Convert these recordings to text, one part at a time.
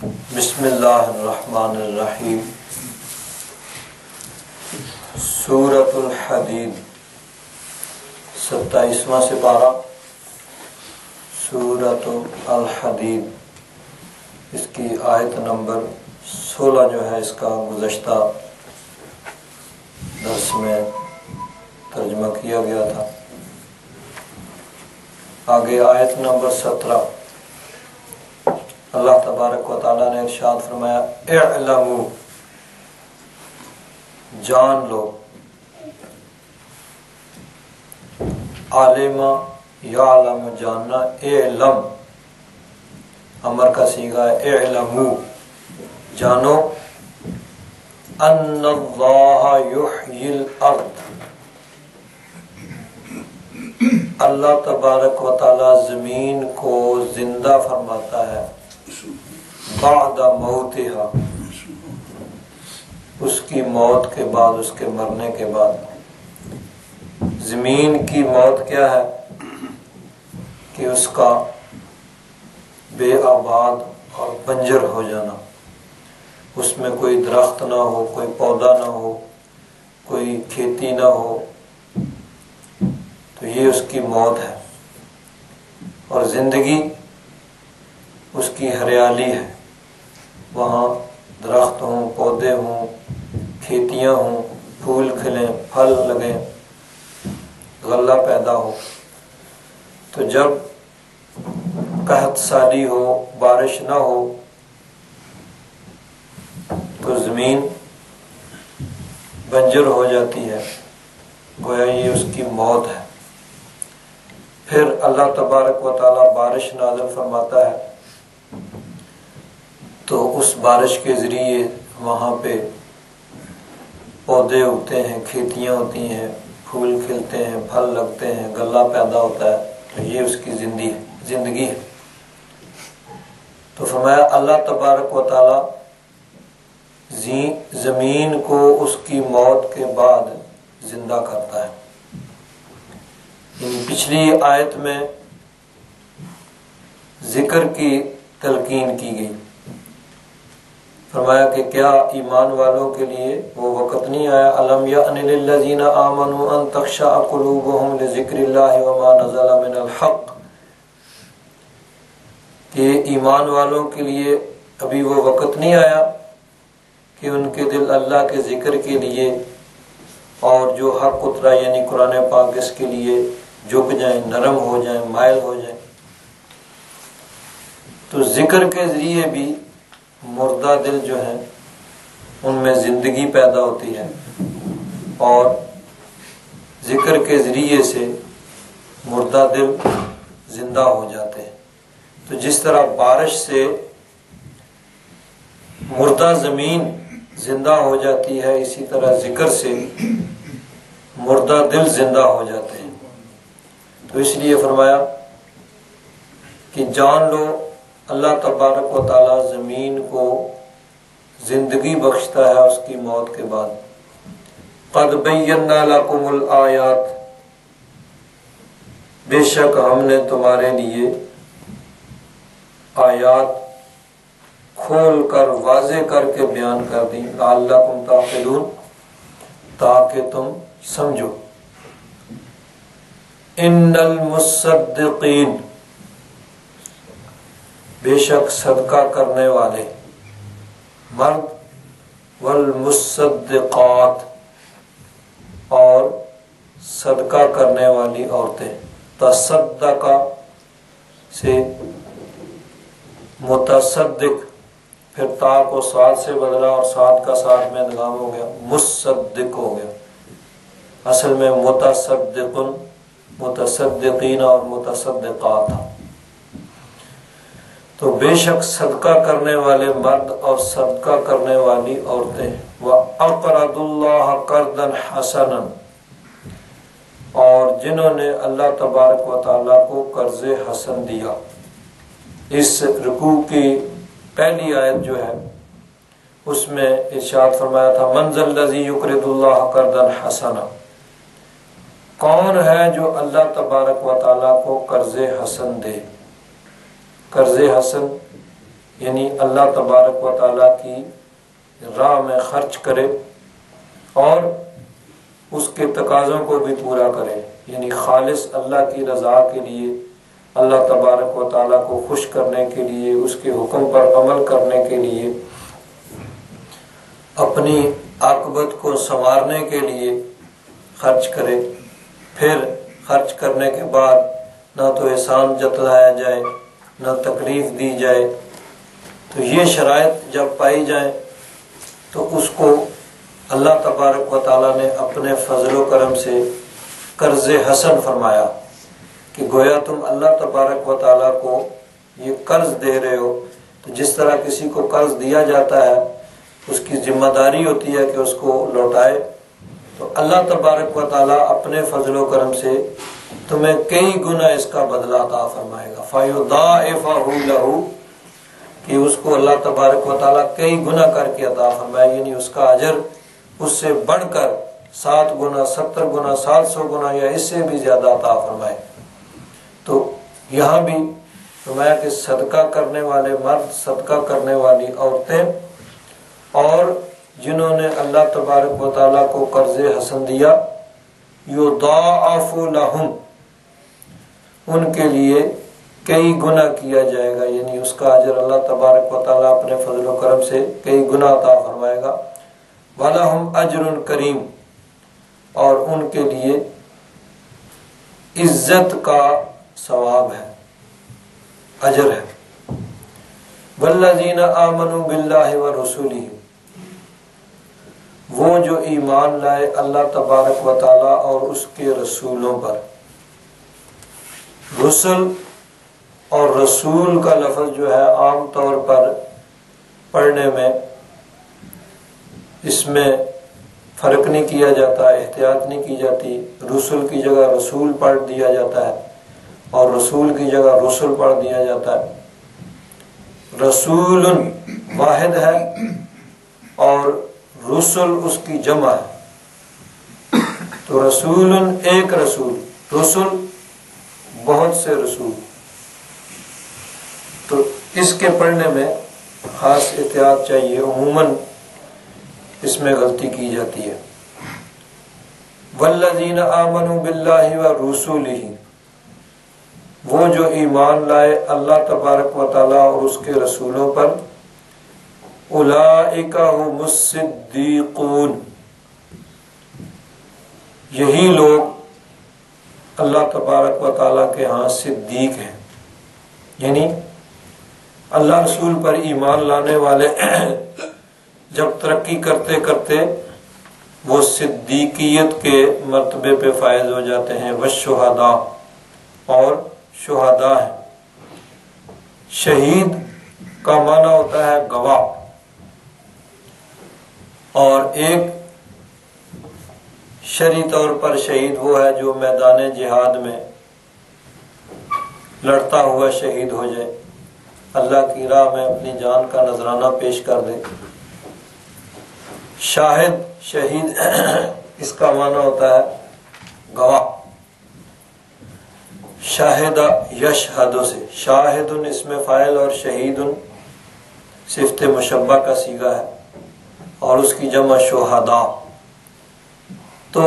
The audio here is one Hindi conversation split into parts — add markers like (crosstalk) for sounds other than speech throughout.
बिस्मिल्लाहिर्रहमानिर्रहीम सूरतुल हदीद सत्ताईसवां सिपारा सूरतुल अल हदीद इसकी आयत नंबर 16 जो है, इसका गुज़श्ता दर्स में तर्जमा किया गया था। आगे आयत नंबर 17 अल्लाह तबारक व ताला ने इरशाद फरमाया जान लो, आलिमा या आलम जानना एलम अमर का सीगा एलमू जानो अल्लाह तबारक व ताला ज़मीन को ज़िंदा फरमाता है बादा मौतिहा उसकी मौत के बाद, उसके मरने के बाद। ज़मीन की मौत क्या है? कि उसका बेआबाद और बंजर हो जाना। उसमें कोई दरख्त ना हो, कोई पौधा ना हो, कोई खेती ना हो तो ये उसकी मौत है। और ज़िंदगी उसकी हरियाली है। वहाँ दरख्त हों पौधे हों, खेतियाँ हों, फूल खिलें, फल लगें गला पैदा हो। तो जब कहत साली हो, बारिश ना हो तो ज़मीन बंजर हो जाती है। गोया ये उसकी मौत है। फिर अल्लाह तबारक व ताला बारिश नाजल फरमाता है उस बारिश के ज़रिए वहाँ पे पौधे उगते हैं, खेतियाँ होती हैं, फूल खिलते हैं, फल लगते हैं, गला पैदा होता है तो ये उसकी ज़िंदगी ज़िंदगी है। तो फरमाया, अल्लाह तबारक व ताला ज़मीन को उसकी मौत के बाद ज़िंदा करता है। पिछली आयत में ज़िक्र की तलकीन की गई। फरमाया कि क्या ईमान वालों के लिए वो वक़्त नहीं आया? अलम अन कि ईमान वालों के लिए अभी वो वक़्त नहीं आया कि उनके दिल अल्लाह के ज़िक्र के लिए और जो हक उतरा, यानी कुरान पाक इसके लिए झुक जाए, नरम हो जाए, मायल हो जाए। तो ज़िक्र के ज़रिए भी मुर्दा दिल जो है, उनमें ज़िंदगी पैदा होती है। और ज़िक्र के ज़रिए से मुर्दा दिल ज़िंदा हो जाते हैं। तो जिस तरह बारिश से मुर्दा ज़मीन ज़िंदा हो जाती है, इसी तरह ज़िक्र से मुर्दा दिल ज़िंदा हो जाते हैं। तो इसलिए फरमाया कि जान लो अल्लाह तबारक व ताला ज़मीन को ज़िंदगी बख्शता है उसकी मौत के बाद। आयात। बेशक हमने तुम्हारे लिए आयात खोल कर वाजे करके बयान कर दी। अल्लाह तुम ताकि तुम समझो। इन्नल मुसद्दिकीन। बेशक सदका करने वाले। मर्द, वल मुसद्दिकात, और सदका करने वाली औरतें। तसद्दका से मुतसद्दिक, फिर ता को साथ से बदला और साथ का साथ में दगाम हो गया। मुसद्दिक हो गया। असल में मुतसद्दिकुन, मुतसद्दिकीन और मुतसद्दिकात। तो बेशक सदका करने वाले मर्द और सदका करने वाली औरतें, व करदन और जिन्होंने अल्लाह तबारक व को कर्ज हसन दिया। इस रुकू की पहली आयत जो है, उसमें इर्शाद फरमाया था, मंजल लजी युकरदुल्लाह करदन हसना कौन है जो अल्लाह तबारक व को कर्ज हसन दे? कर्ज हसन यानी अल्लाह तबारक व ताली की राह में खर्च करे और उसके तकाज़ों को भी पूरा करे, यानी खालिस अल्लाह की रज़ा के लिए, अल्लाह तबारक व ताली को खुश करने के लिए, उसके हुक्म पर अमल करने के लिए, अपनी आकबत को संवारने के लिए खर्च करे। फिर खर्च करने के बाद ना तो एहसान जतलाया जाए न तकलीफ़ दी जाए तो ये शरात जब पाई जाए तो उसको अल्लाह तबारक व ताली ने अपने फजल करम से कर्ज हसन फरमाया कि गोया तुम अल्लाह तबारक व ताली को ये कर्ज दे रहे हो तो जिस तरह किसी को कर्ज दिया जाता है, उसकी ज़िम्मेदारी होती है कि उसको लौटाए। तो अल्लाह तबारक व ताली अपने फजल करम से तुम्हें कई गुना इसका बदला अता फरमाएगा। फायुदाहू कि उसको अल्लाह तबारक व ताली कई गुना करके अता फरमाए, यानी उसका अजर उससे बढ़कर सात गुना, सत्तर गुना, सात सौ गुना या इससे भी ज़्यादा अता फरमाए। तो यहाँ भी फरमाया कि सदका करने वाले मर्द, सदका करने वाली औरतें और जिन्होंने अल्लाह तबारक व ताली को कर्ज हसन दिया यो दाफुलहम उनके लिए कई गुना किया जाएगा, यानी उसका अजर अल्लाह तबारक वाली अपने फजल करम से कई गुना अता फरमाएगा। वाला हम अजर करीम, और उनके लिए इज़्ज़त का सवाब है, अजर है। वल्लाजीना आमनु बिल्लाहि व रसूली वो जो ईमान लाए अल्लाह तबारक व और उसके रसूलों पर। रसुल और रसूल का लफज जो है आम तौर पर पढ़ने में इसमें फ़र्क नहीं किया जाता, एहतियात नहीं की जाती। रसुल की जगह रसूल पढ़ दिया जाता है और रसूल की जगह रसुल पढ़ दिया जाता है। रसूल वाहिद है और रसुल उसकी जमा है। तो रसूल एक रसूल, रसुल बहुत से रसूल। तो इसके पढ़ने में खास एहतियात चाहिए, उमूमन इसमें गलती की जाती है। वल्लजीन आमनु बिल्लाहि व रसूलिही, वो जो ईमान लाए अल्लाह तबारक व और उसके रसूलों पर मुसिद्दीकून यही लोग अल्लाह तबारक व ताला के यहाँ सिद्दीक हैं। यानी अल्लाह रसूल पर ईमान लाने वाले (clears throat) जब तरक्की करते करते वो सिद्दीकियत के मरतबे पे फायज हो जाते हैं व शहादा, और शहादा है। शहीद का माना होता है गवाह। और एक शरी तौर पर शहीद वो है जो मैदान जिहाद में लड़ता हुआ शहीद हो जाए। अल्लाह की राह में अपनी जान का नजराना पेश कर दे। शाहिद, शहीद, (clears throat) इसका माना होता है गवाह। शाहिदा यश हदों से। शाहिद इसमें फ़ाइल और शहीद सिफ्त मुशबा का सीगा है। और उसकी जमा शोहदा। तो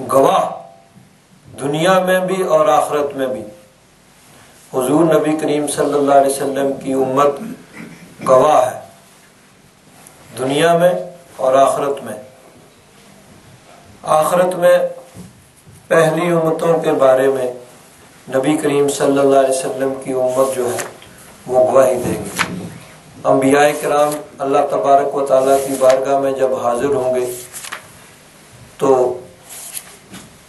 गवाह दुनिया में भी और आखरत में भी। हजूर नबी करीम सल्लल्लाहु अलैहि वसल्लम की उम्मत गवाह है। दुनिया में और आखरत में। आखरत में पहली उम्मतों के बारे में नबी करीम सल्लल्लाहु अलैहि वसल्लम की उम्मत जो है, वो गवाही देगी। अम्बिया कराम, अल्लाह तबारक व ताली की बारगाह में जब हाजिर होंगे तो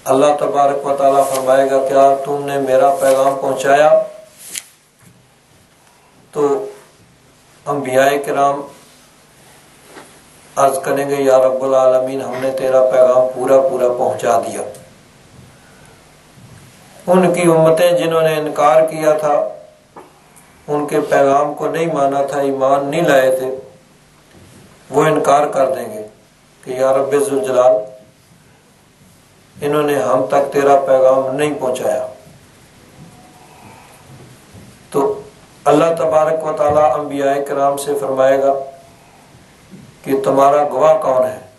अल्लाह तबारक व ताली फरमाएगा, क्या तुमने मेरा पैगाम पहुँचाया? तो अम्बिया कराम अर्ज़ करेंगे, या रब्बुल आलमीन, हमने तेरा पैगाम पूरा पूरा पहुँचा दिया। उनकी उम्मतें जिन्होंने इनकार किया था उनके पैगाम को नहीं माना था, ईमान नहीं लाए थे, वो इनकार कर देंगे कि यार जलाल इन्होंने हम तक तेरा पैगाम नहीं पहुँचाया। तो अल्लाह तबारक व ताली अम्बिया कराम से फरमाएगा कि, तुम्हारा गवाह कौन है?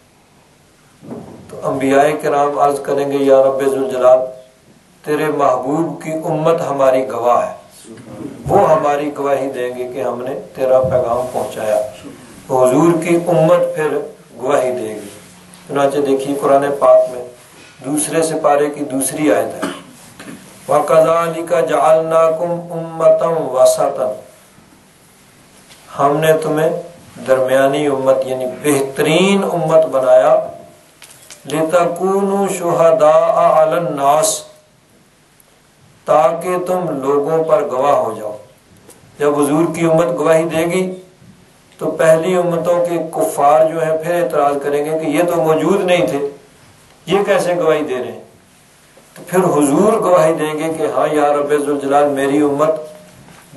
तो अम्बिया कराम अर्ज़ करेंगे, या रब जलाल तेरे महबूब की उम्मत हमारी गवाह है। वो हमारी गवाही देंगे कि हमने तेरा पैगाम पहुँचाया। हजूर की उम्मत फिर गवाही देगी। चुनाचे देखिए कुरान पाक में दूसरे सिपारे की दूसरी आयत है। वकजालिका जालनाकुम उम्मतम वसतन। हमने तुम्हें दरमियानी उम्मत यानी बेहतरीन उम्मत बनाया। लितकूनु शुहदा नास। ताकि तुम लोगों पर गवाह हो जाओ। जब हजूर की उम्मत गवाही देगी तो पहली उम्मतों के कुफार जो है फिर एतराज़ करेंगे कि ये तो मौजूद नहीं थे, ये कैसे गवाही दे रहे हैं? तो फिर हुजूर गवाही देंगे कि हाँ यार रबाल मेरी उम्मत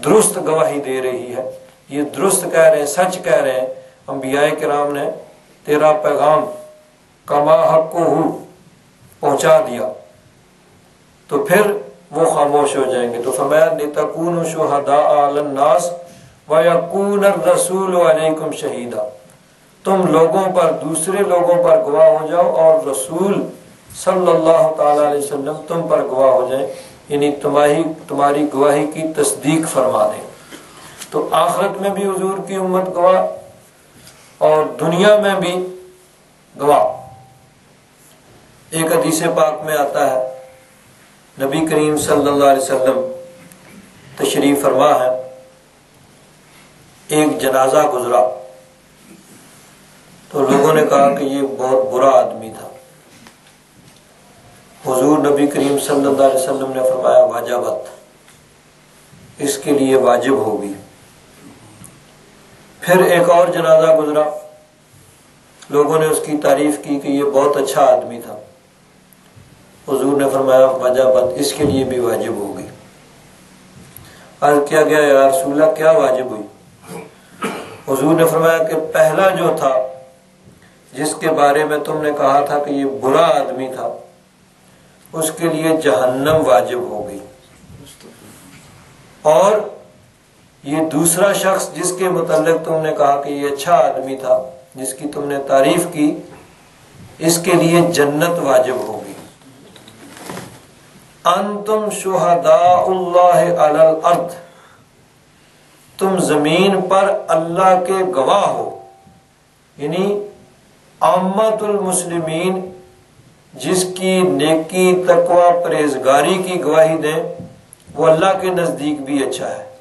दुरुस्त गवाही दे रही है। ये दुरुस्त कह रहे हैं, सच कह रहे हैं। अम्बिया कराम ने तेरा पैगाम कमा हक को पहुँचा दिया। तो फिर वो खामोश हो जाएँगे। तो अलैकुम शहीदा। तुम लोगों पर, दूसरे लोगों पर गवाह हो जाओ और रसूल सल्लल्लाहु तुम पर गवाह हो जाए। यानी तुम्हारी तुम्हारी गवाही की तस्दीक फरमा दे। तो आखरत में भी हजूर की उम्मत गवाह और दुनिया में भी गवाह। एक हदीस पाक में आता है नबी करीम सल्लल्लाहु अलैहि वसल्लम तशरीफ़ फरमा है, एक जनाजा गुजरा। तो लोगों ने कहा कि ये बहुत बुरा आदमी था। हुजूर नबी करीम सल्लल्लाहु अलैहि वसल्लम ने फरमाया वाजबत इसके लिए वाजिब होगी। फिर एक और जनाजा गुजरा। लोगों ने उसकी तारीफ़ की कि ये बहुत अच्छा आदमी था। हजूर ने फरमाया वजाबत इसके लिए भी वाजिब होगी अर्ज़ किया गया यार रसूल्ला क्या वाजिब हुई? हजूर ने फरमाया कि पहला जो था, जिसके बारे में तुमने कहा था कि ये बुरा आदमी था, उसके लिए जहन्नम वाजिब हो गई। और ये दूसरा शख्स जिसके मुतलक तुमने कहा कि ये अच्छा आदमी था, जिसकी तुमने तारीफ़ की, इसके लिए जन्नत वाजिब होगी अंतुम अर्थ तुम ज़मीन पर अल्लाह के गवाह हो। यानी आमतुल मुस्लिमीन, जिसकी नेकी, तकवा, परहेजगारी की गवाही दें, वो अल्लाह के नज़दीक भी अच्छा है।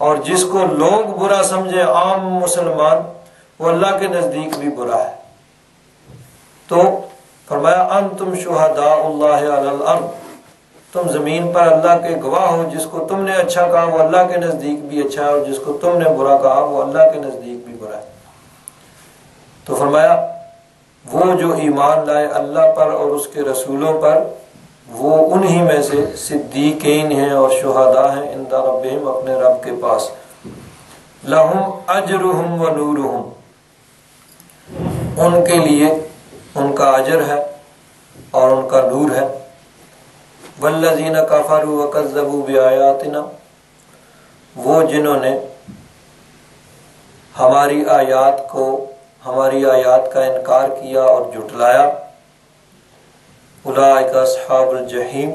और जिसको लोग बुरा समझे, आम मुसलमान, वो अल्लाह के नज़दीक भी बुरा है। तो फरमाया तुम तुम ज़मीन पर अल्लाह के गवाह हो, जिसको तुमने अच्छा कहा, वो अल्लाह के नज़दीक भी अच्छा है, और जिसको तुमने बुरा कहा, वो अल्लाह के नज़दीक भी बुरा है। तो फरमाया, वो जो ईमान लाए अल्लाह पर और उसके रसूलों पर, वो उन्हीं में से सिद्दीकीन हैं और शुहदा हैं इन रब अपने रब के पास। लहुम अजरुहम व नूरुहम। उनके लिए उनका अजर है और उनका नूर है। वल्लजीना कफरू वकजबू बयातिना वो जिन्होंने हमारी आयात को, हमारी आयात का इनकार किया और जुटलाया उलाबुल जहीम,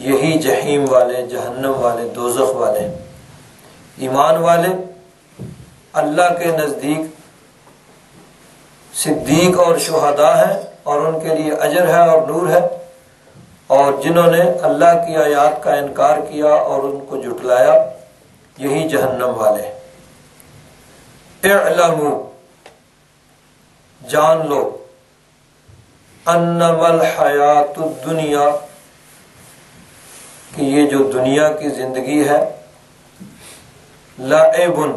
यही जहीम वाले, जहन्नम वाले, दोजख वाले, ईमान वाले, अल्लाह के नज़दीक सिद्दीक और शुहदा हैं और उनके लिए अजर है और नूर है। और जिन्होंने अल्लाह की आयात का इनकार किया और उनको जुटलाया, यही जहन्नम वाले इलमू, जान लो, अन्नमल हयात दुनिया, कि ये जो दुनिया की ज़िंदगी है लाबुन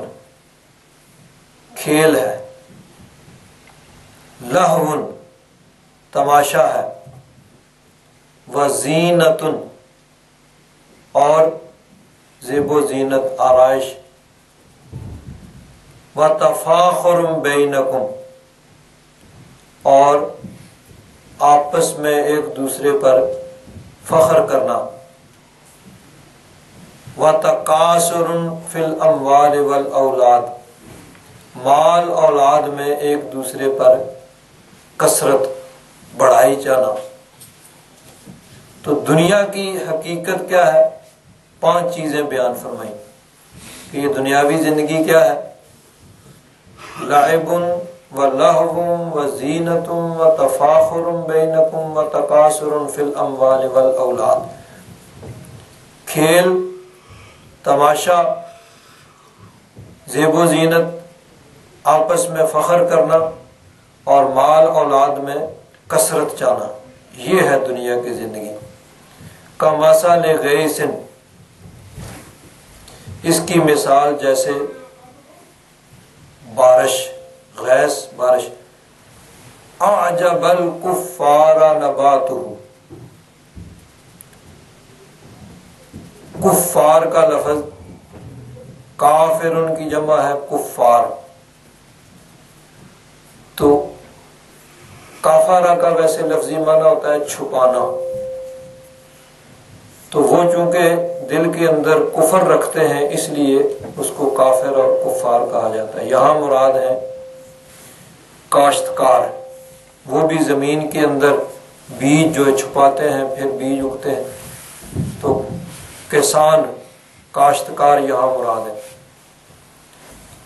खेल है। लहवन, तमाशा है। व जीनतुन और जेबो जीनत आरइश। व तफाखुर बेनकुम और आपस में एक दूसरे पर फख्र करना। व तकासुर फिल अमवाल वल औलाद, माल औलाद में एक दूसरे पर कसरत बढ़ाई जाना। तो दुनिया की हकीकत क्या है? पाँच चीज़ें बयान फरमाई कि ये दुनियावी ज़िंदगी क्या है? लाइबुन व लहवुम व जीनतुम व तफाखुरुम बैनकुम व तकासुरुन फिल अमवाल वल औलाद। खेल, तमाशा, जेबो जीनत, आपस में फखर करना और माल औलाद में कसरत चाहना ये है दुनिया की ज़िंदगी। का मसा ले गए सिन। इसकी मिसाल जैसे बारिश, गैस बारिश। आजबल कुफारा नबात कुफार का लफज काफिर उनकी जमा है कुफार तो काफारा का वैसे लफ्जी माना होता है छुपाना। तो वो चूँकि दिल के अंदर कुफर रखते हैं, इसलिए उसको काफिर और कुफार कहा जाता है। यहाँ मुराद है काश्तकार। वो भी ज़मीन के अंदर बीज जो छुपाते हैं, फिर बीज उगते हैं। तो किसान, काश्तकार यहाँ मुराद है।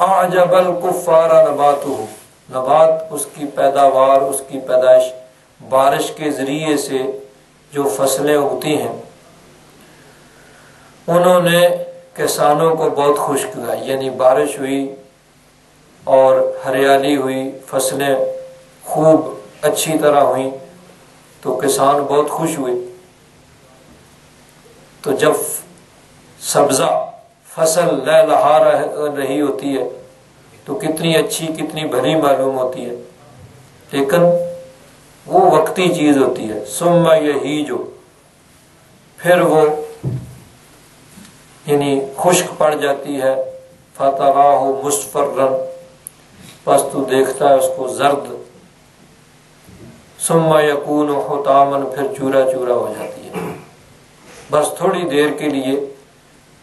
आजबल कुफारा नबातु नबात, उसकी पैदावार, उसकी पैदाइश बारिश के ज़रिए से जो फ़सलें उगती हैं, उन्होंने किसानों को बहुत खुश किया। यानी बारिश हुई और हरियाली हुई, फ़सलें खूब अच्छी तरह हुई तो किसान बहुत खुश हुए। तो जब सब्जा, फ़सल लहलहा रही होती है तो कितनी अच्छी, कितनी भली मालूम होती है। लेकिन वो वक्ती चीज़ होती है, सुम्मा यही जो, फिर वो यानी खुश्क पड़ जाती है फतराह मुस्फर्रन, बस तू देखता है उसको जर्द। सुम्मा यकून होतामन फिर चूरा चूरा हो जाती है। बस थोड़ी देर के लिए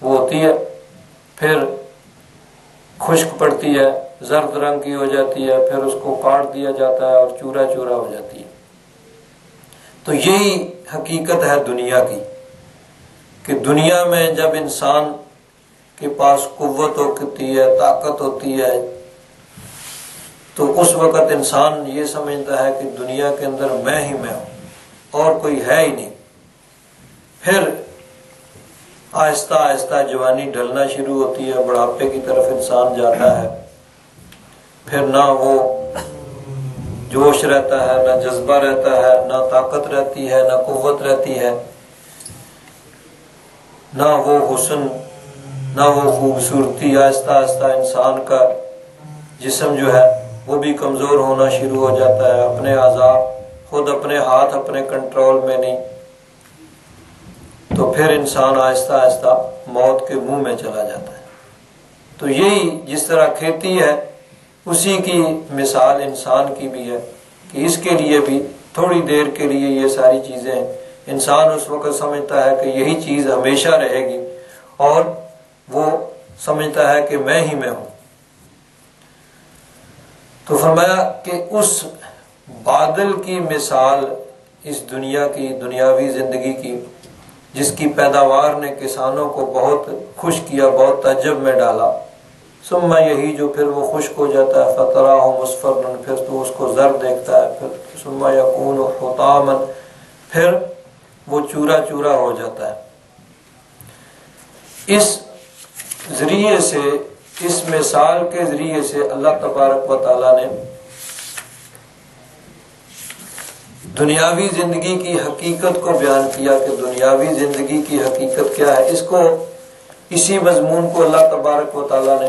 वो होती है, फिर खुश्क पड़ती है, जर्द रंग की हो जाती है, फिर उसको काट दिया जाता है और चूरा चूरा हो जाती है। तो यही हकीकत है दुनिया की, कि दुनिया में जब इंसान के पास कुत होती है, ताकत होती है तो उस वक्त इंसान ये समझता है कि दुनिया के अंदर मैं ही मैं हूँ और कोई है ही नहीं। फिर आहिस्ता आहिस्ता जवानी ढलना शुरू होती है, बुढ़ापे की तरफ़ इंसान जाता है। फिर ना वो जोश रहता है, ना जज्बा रहता है, ना ताकत रहती है, ना कुत रहती है। ना वो हुसन, ना वो खूबसूरती, आहिस्ता आहिस्ता इंसान का जिसम जो है, वो भी कमज़ोर होना शुरू हो जाता है। अपने आज़ाद, खुद अपने हाथ अपने कंट्रोल में नहीं। तो फिर इंसान आहिस्ता आहिस्ता मौत के मुँह में चला जाता है। तो यही जिस तरह खेती है, उसी की मिसाल इंसान की भी है कि इसके लिए भी थोड़ी देर के लिए ये सारी चीज़ें इंसान उस वक्त समझता है कि यही चीज़ हमेशा रहेगी और वो समझता है कि मैं ही मैं हूँ। तो फरमाया कि उस बादल की मिसाल इस दुनिया की, दुनियावी ज़िंदगी की जिसकी पैदावार ने किसानों को बहुत खुश किया, बहुत तजब में डाला। सुम्मा यही जो फिर वो खुश्क हो जाता है फतरा हो मुस्फर फिर तो उसको जर देखता है, फिर सुम्मा यकून होतामन, फिर वो चूरा चूरा हो जाता है। इस ज़रिए से, इस मिसाल के ज़रिए से अल्लाह तबारक व ताला ने दुनियावी ज़िंदगी की हकीकत को बयान किया कि दुनियावी ज़िंदगी की हकीकत क्या है, इसको इसी मजमून को अल्लाह तबारक व ताला ने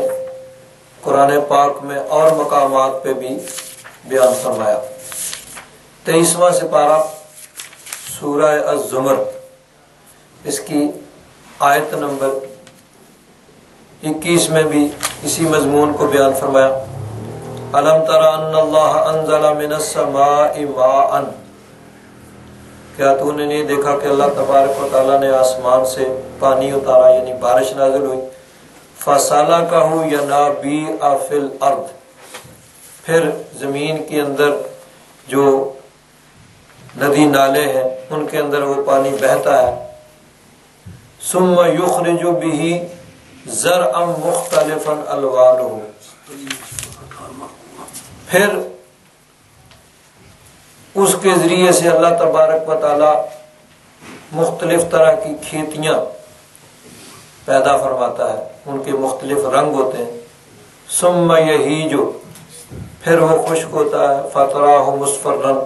कुरान पाक में और मकाम पे भी बयान फरमाया। तेईसवा सिपारा सूरह अजुमर इसकी आयत नंबर 21 में भी इसी मजमून को बयान फरमाया। अलम तरा अल्लाह अनजला मिनस माअन। क्या तूने नहीं देखा कि अल्लाह तबारक ताला ने आसमान से पानी उतारा, यानी बारिश नाजिल हुई? फसाला का हूँ या ना बी आफिल अर्द? फिर ज़मीन के अंदर जो नदी नाले हैं, उनके अंदर वो पानी बहता है। सुम युखरजु बिही जर अम मुख्तलिफन अलवान हो फिर उसके ज़रिए से अल्लाह तबारक वाली मुख्तलिफ़ तरह की खेतियाँ पैदा फरमाता है। उनके मुख्तलिफ़ रंग होते हैं। सुम यही जो फिर वो खुश्क होता है। फतरा हो मुस्फर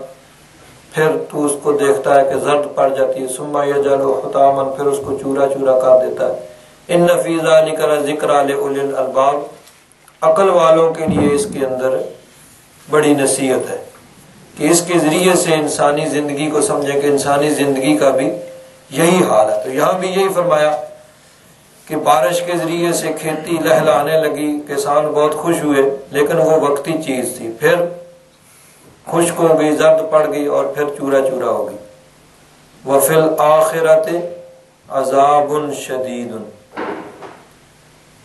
फिर तू उसको देखता है कि जर्द पड़ जाती है। सुम्मा यह जल खुतामन फिर उसको चूरा चूरा कर देता है। इन नफीजा निकर ज़िक्र अलबाब, अकल वालों के लिए इसके अंदर बड़ी नसीहत है। कि इसके ज़रिए से इंसानी ज़िंदगी को समझे कि इंसानी ज़िंदगी का भी यही हाल है। तो यहाँ भी यही फरमाया कि बारिश के ज़रिए से खेती लहलाने लगी, किसान बहुत खुश हुए, लेकिन वो वक्ती चीज़ थी। फिर खुश्क हो गई, जर्द पड़ गई और फिर चूरा चूरा हो गई। वफिल आखिरत अजाबन शदीद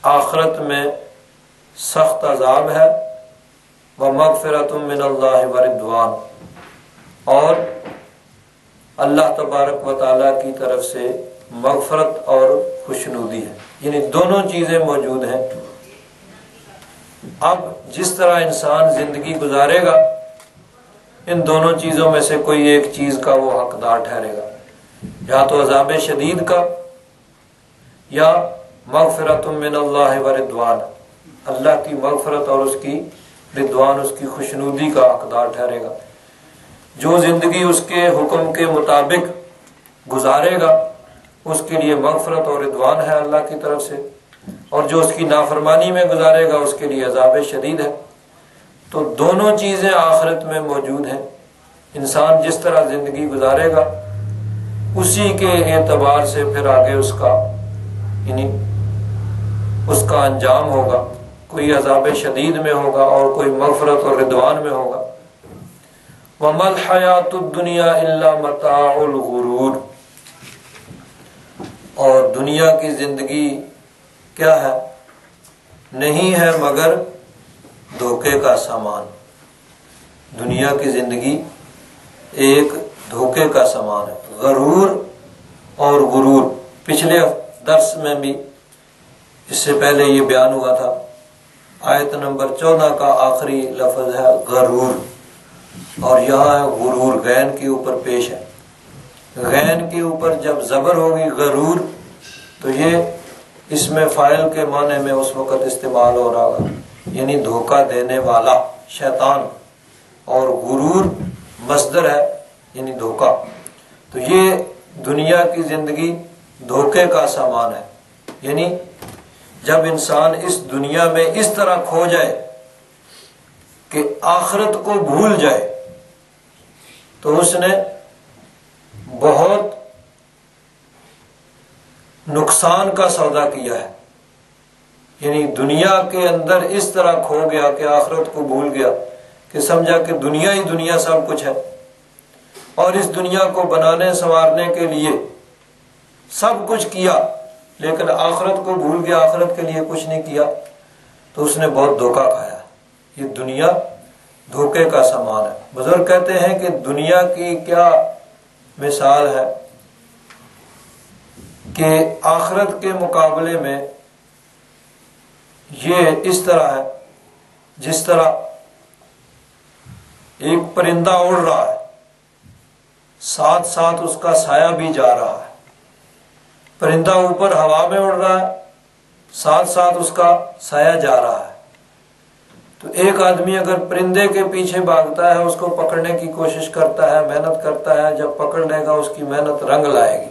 आखरत में सख्त अजाब है। व मगफरत मिनल्लावान और अल्लाह तबारक व ताली की तरफ़ से मगफरत और खुशनुदी है। यानी दोनों चीज़ें मौजूद हैं। अब जिस तरह इंसान ज़िंदगी गुजारेगा, इन दोनों चीज़ों में से कोई एक चीज़ का वो हकदार ठहरेगा। या तो अजाब शदीद का, या मगफरत मिनल्लाह व रिदवान। अल्लाह की मगफरत और उसकी रिदवान उसकी खुशनुदी का हकदार ठहरेगा। जो ज़िंदगी उसके हुक्म के मुताबिक गुजारेगा, उसके लिए मगफरत और रिदवान है अल्लाह की तरफ़ से। और जो उसकी नाफरमानी में गुजारेगा, उसके लिए अजाब शदीद है। तो दोनों चीज़ें आखिरत में मौजूद हैं। इंसान जिस तरह ज़िंदगी गुजारेगा, उसी के एतबार से फिर आगे उसका, यानी उसका अंजाम होगा। कोई अजाब शदीद में होगा और कोई मफरत और रिदवान में होगा। वमल हयात दुनिया मताउल और दुनिया की ज़िंदगी क्या है? नहीं है मगर धोखे का सामान। दुनिया की ज़िंदगी एक धोखे का सामान है। गरूर और गुरूर। पिछले दर्श में भी इससे पहले ये बयान हुआ था आयत नंबर चौदह का आखिरी लफज है गरूर। और यहाँ गुरूर, गैन के ऊपर पेश है। गैन के ऊपर जब जबर होगी गरूर तो ये इसमें फ़ाइल के माने में उस वक्त इस्तेमाल हो रहा होगा। यानी धोखा देने वाला शैतान और गुरूर मजदर है, यानी धोखा। तो ये दुनिया की ज़िंदगी धोखे का सामान है। यानी जब इंसान इस दुनिया में इस तरह खो जाए कि आखरत को भूल जाए तो उसने बहुत नुकसान का सौदा किया है। यानी दुनिया के अंदर इस तरह खो गया कि आखरत को भूल गया कि समझा कि दुनिया ही दुनिया सब कुछ है। और इस दुनिया को बनाने, संवारने के लिए सब कुछ किया लेकिन आखरत को भूल गया, आखरत के लिए कुछ नहीं किया तो उसने बहुत धोखा खाया। ये दुनिया धोखे का सामान है। बुज़ुर्ग कहते हैं कि दुनिया की क्या मिसाल है कि आखरत के मुकाबले में ये इस तरह है, जिस तरह एक परिंदा उड़ रहा है साथ साथ उसका साया भी जा रहा है। परिंदा ऊपर हवा में उड़ रहा है साथ साथ उसका साया जा रहा है। तो एक आदमी अगर परिंदे के पीछे भागता है, उसको पकड़ने की कोशिश करता है, मेहनत करता है, जब पकड़ लेगा, उसकी मेहनत रंग लाएगी।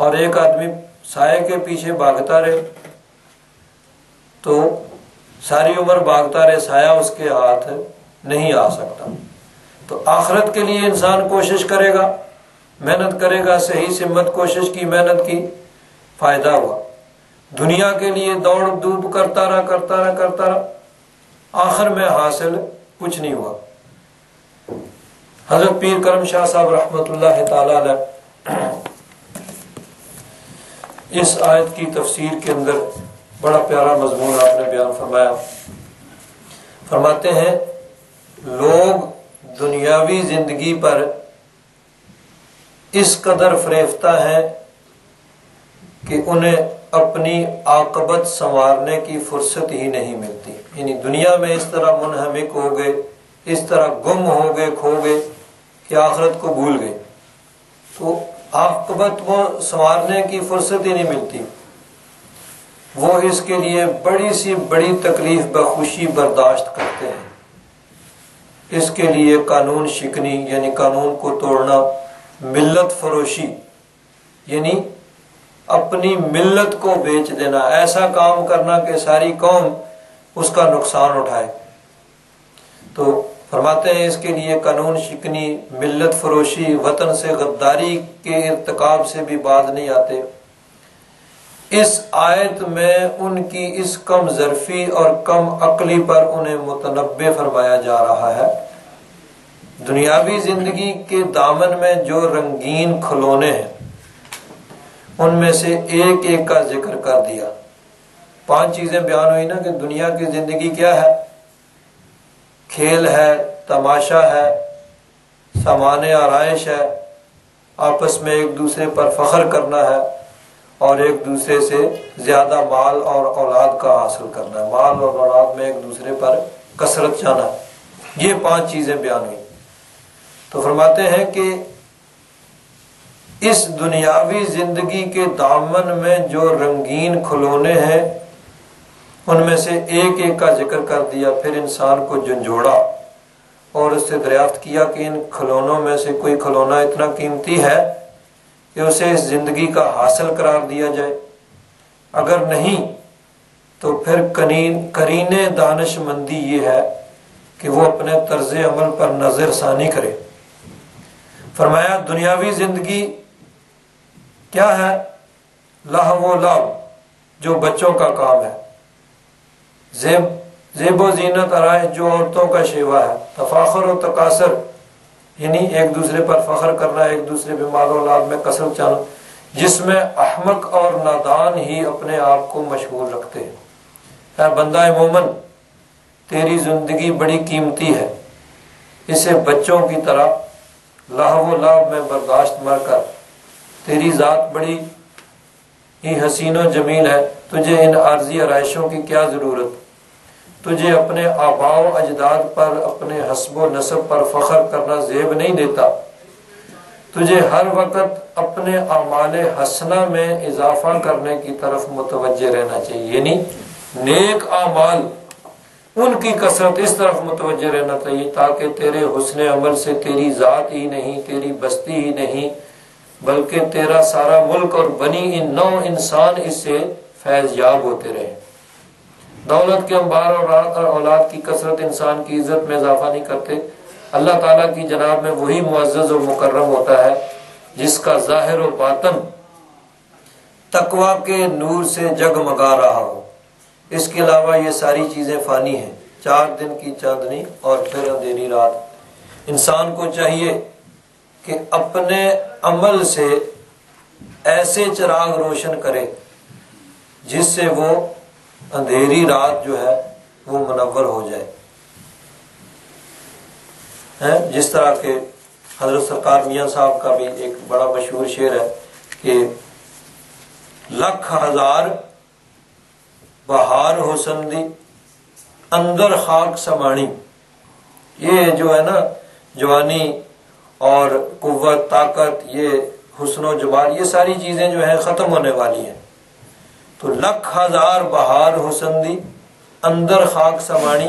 और एक आदमी साय के पीछे भागता रहे तो सारी उम्र भागता रहे, साया उसके हाथ नहीं आ सकता। तो आखरत के लिए इंसान कोशिश करेगा मेहनत करेगा, सही से मत कोशिश की मेहनत की, फ़ायदा हुआ। दुनिया के लिए दौड़ धूप करता रहा करता रहा करता रहा। आखिर में हासिल कुछ नहीं हुआ। हज़रत पीर करम शाह साहब रहमत इस आयत की तफसीर के अंदर बड़ा प्यारा मजमून आपने बयान फरमाया। फरमाते हैं, लोग दुनियावी ज़िंदगी पर इस कदर फरेफ्ता है कि उन्हें अपनी आकबत संवारने की फुर्सत ही नहीं मिलती। यानी दुनिया में इस तरह मुनहमिक हो गए, इस तरह गुम हो गए, खो गए कि आखरत को भूल गए। तो आकबत वो संवारने की फुर्सत ही नहीं मिलती। वो इसके लिए बड़ी सी बड़ी तकलीफ़, बखुशी बर्दाश्त करते हैं। इसके लिए कानून शिकनी, यानी कानून को तोड़ना मिल्लत फरोशी, यानी अपनी मिल्लत को बेच देना, ऐसा काम करना कि सारी कौम उसका नुकसान उठाए। तो फरमाते हैं इसके लिए कानून शिकनी, मिल्लत फरोशी, वतन से गद्दारी के इरतकाब से भी बाद नहीं आते। इस आयत में उनकी इस कम जरफी और कम अकली पर उन्हें मुतनबे फरमाया जा रहा है। दुनियावी ज़िंदगी के दामन में जो रंगीन खिलौने हैं, उनमें से एक एक का ज़िक्र कर दिया। पाँच चीज़ें बयान हुई ना कि दुनिया की ज़िंदगी क्या है? खेल है, तमाशा है, सामान आरइश है, आपस में एक दूसरे पर फख्र करना है और एक दूसरे से ज़्यादा माल और औलाद का हासिल करना है। माल और औलाद में एक दूसरे पर कसरत जाना। ये पाँच चीज़ें बयान हुई। तो फरमाते हैं कि इस दुनियावी ज़िंदगी के दामन में जो रंगीन खिलौने हैं, उनमें से एक एक का ज़िक्र कर दिया, फिर इंसान को झंझोड़ा और उससे दरियाफ्त किया कि इन खिलौनों में से कोई खिलौना इतना कीमती है कि उसे इस ज़िंदगी का हासिल करार दिया जाए। अगर नहीं तो फिर कनीन, करीने दानशमंदी ये है कि वो अपने तर्ज अमल पर नज़रसानी करे। फरमाया, दुनियावी ज़िंदगी क्या है? लाह वो लाभ जो बच्चों का काम है। जेब, जेबो जीनत आरइश जो औरतों का शेवा है। तफाखर और तकासर, यानी एक दूसरे पर फख्र करना, एक दूसरे पे माल औलाद में कसर चाना, जिसमें अहमक और नादान ही अपने आप को मशहूर रखते हैं। बंदा मोमन, तेरी ज़िंदगी बड़ी कीमती है। इसे बच्चों की तरह लाभ लाभ में बर्दाश्त मर कर। तेरी जात बड़ी ही हसीनो जमील है। तुझे इन आर्जी आरइशों की क्या ज़रूरत? तुझे अपने आबाव अजदाद पर, अपने हसबो नसब पर फख्र करना जेब नहीं देता। तुझे हर वक्त अपने अमाल हसना में इजाफा करने की तरफ़ मुतवजह रहना चाहिए। यानी नेक अमाल उनकी कसरत इस तरफ़ मुतवजह रहना चाहिए, ताकि तेरे हुसन अमल से तेरी ज़ात ही नहीं, तेरी बस्ती ही नहीं, बल्कि तेरा सारा मुल्क और बनी इन नौ इंसान इससे फैज याब होते रहे। दौलत के अंबार और औलाद की कसरत इंसान की इज़्ज़त में इजाफा नहीं करते। अल्लाह ताला की जनाब में वही मुआज़ और मुकर्रम होता है, जिसका ज़ाहिर व बातन तकवा के नूर से जगमगा रहा हो। इसके अलावा ये सारी चीज़ें फ़ानी हैं। चार दिन की चांदनी और फिर अंधेरी रात। इंसान को चाहिए कि अपने अमल से ऐसे चिराग रोशन करे, जिससे वो अंधेरी रात जो है, वो मुनवर हो जाए। है? जिस तरह के हज़रत सरकार मियाँ साहब का भी एक बड़ा मशहूर शेर है कि लख हज़ार बहार होसंदी अंदर खाक समाणी। ये जो है ना जवानी और कुत ताकत ये हुसन जमाल ये सारी चीज़ें जो है खत्म होने वाली हैं। तो लख हज़ार बहार हुसंदी अंदर खाक समाणी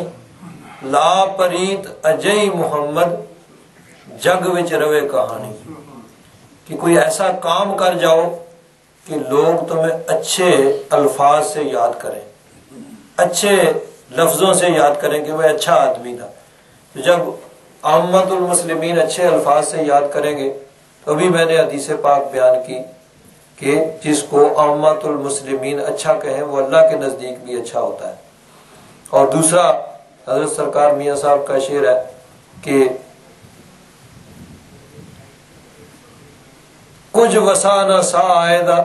लापरीत अजय मोहम्मद जग विच रवे कहानी। कि कोई ऐसा काम कर जाओ कि लोग तुम्हें अच्छे अल्फाज से याद करें। अच्छे लफ्जों से याद करें कि वह अच्छा आदमी था। तो जब आमतुल अच्छे अल्फाज से याद करेंगे तो भी मैंने हदीस पाक बयान की कि जिसको अम्मातुल अच्छा कहें, वो अल्लाह के नज़दीक भी अच्छा होता है। और दूसरा हज़रत सरकार मियाँ साहब का शेर है कि कुछ वसाना सा आएदा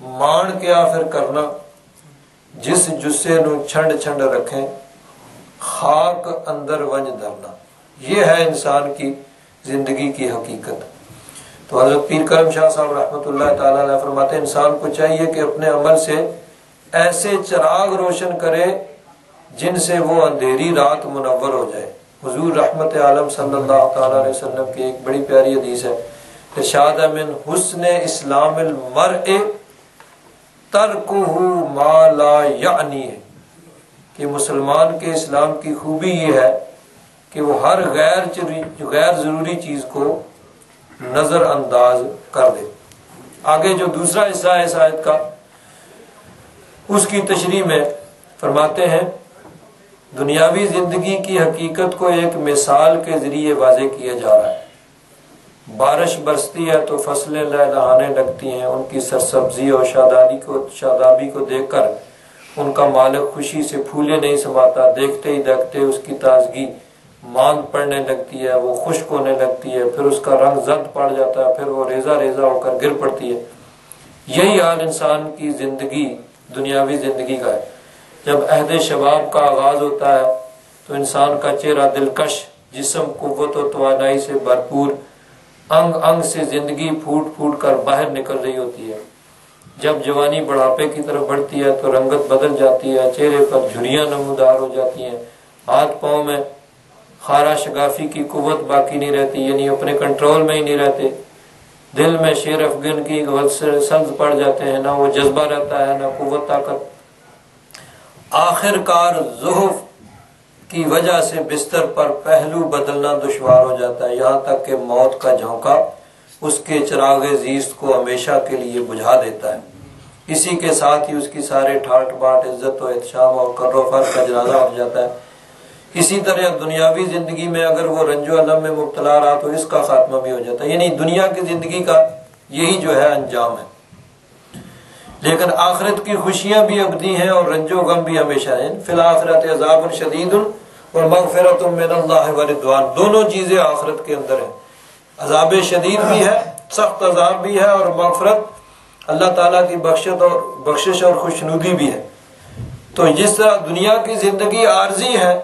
मान क्या फिर करना? जिस जुस्से नु छंड छंड रखें, खाक अंदर वंज धरना। ये है इंसान की ज़िंदगी की हकीकत। तो हज़रत पीर करम शाह साहब रहमत फरमाते इंसान को चाहिए कि अपने अमल से ऐसे चिराग रोशन करे, जिनसे वो अंधेरी रात मुनवर हो जाए। हजूर रहमत आलम सल्लल्लाहु अलैहि वसल्लम की एक बड़ी प्यारी हदीस है। इरशाद मिन हुस्न इस्लाम मर तरकुहु माला यानी है। कि मुसलमान के इस्लाम की खूबी ये है कि वो हर गैर गैर ज़रूरी चीज़ को नजरअंदाज कर दे। आगे जो दूसरा हिस्सा है आयत का, उसकी तशरी में फरमाते हैं, दुनियावी ज़िंदगी की हकीकत को एक मिसाल के ज़रिए वाजे किया जा रहा है। बारिश बरसती है तो फ़सलें लहलहाने लगती हैं। उनकी सरसब्जी और शादादी को शादाबी को देखकर उनका मालिक खुशी से फूले नहीं समाता। देखते ही देखते उसकी ताजगी मांग पड़ने लगती है, वो खुश्क होने लगती है। फिर उसका रंग जद पड़ जाता है, फिर वो रेजा रेजा होकर गिर पड़ती है। यही हाल इंसान की ज़िंदगी, दुनियावी ज़िंदगी का है। जब अहद शबाब का आगाज़ होता है तो इंसान का चेहरा दिलकश, जिसम कुत और तोानाई से भरपूर अंग अंग से ज़िंदगी फूट फूट कर बाहर निकल रही होती है। जब जवानी बढ़ापे की तरफ़ बढ़ती है तो रंगत बदल जाती है, चेहरे पर झुरियाँ नमदार हो जाती हैं। हाथ पाँव में खारा शगाफी की कुत बाकी नहीं रहती, यानी अपने कंट्रोल में ही नहीं रहते। दिल में शेर अफगन की सल्ज पड़ जाते हैं, ना वो जज्बा रहता है, ना कुत ताकत। आखिरकार जुहफ की वजह से बिस्तर पर पहलू बदलना दुश्वार हो जाता है। यहाँ तक कि मौत का झोंका उसके चिराग जीस्त को हमेशा के लिए बुझा देता है। इसी के साथ ही उसकी सारे ठाट बाट इज़्ज़त और एहतशाम और कर्रोफर का जनाजा हो जाता है। इसी तरह दुनियावी ज़िंदगी में अगर वो रंजो अलम में मुबतला रहा तो इसका खात्मा भी हो जाता है। यानी दुनिया की ज़िंदगी का यही जो है अंजाम है। लेकिन आखिरत की खुशियाँ भी अबदी हैं और रंजो गम भी हमेशा है। फिलाखरत अजाब शदीद और मगफरत वरिदवान दोनों चीज़ें आखरत के अंदर है। अजाब शदीद भी है, सख्त अजाब भी है और मगफरत अल्लाह ताला की बख्शत और बख्शिश और खुशनुदी भी है। तो जिस तरह दुनिया की ज़िंदगी आर्जी है,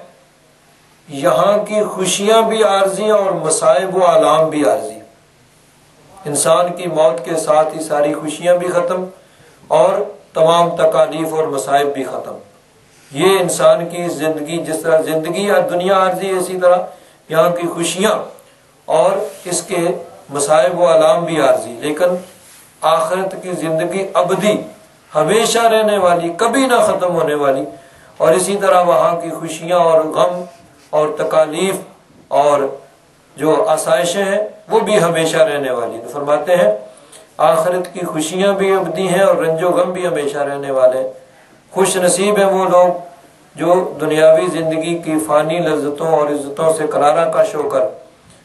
यहाँ की खुशियाँ भी आर्जी और मसाइब व आलाम भी आर्जी इंसान की मौत के साथ ही सारी खुशियाँ भी खत्म और तमाम तकालीफ और मसाइब भी खत्म। ये इंसान की ज़िंदगी, जिस तरह ज़िंदगी या दुनिया आर्जी है इसी तरह, यहाँ की खुशियाँ और इसके मसाइब व आलाम भी आर्जी। लेकिन आखिरत की ज़िंदगी अबदी, हमेशा रहने वाली, कभी ना खत्म होने वाली और इसी तरह वहाँ की खुशियाँ और गम और तकालीफ और जो आसाइशें हैं, वो भी हमेशा रहने वाली। तो फरमाते हैं, आखिरत की खुशियाँ भी अबदी हैं और रंजो गम भी हमेशा रहने वाले खुश नसीब है वो लोग जो दुनियावी ज़िंदगी की फानी लज्जतों और इज्जतों से करारा कश होकर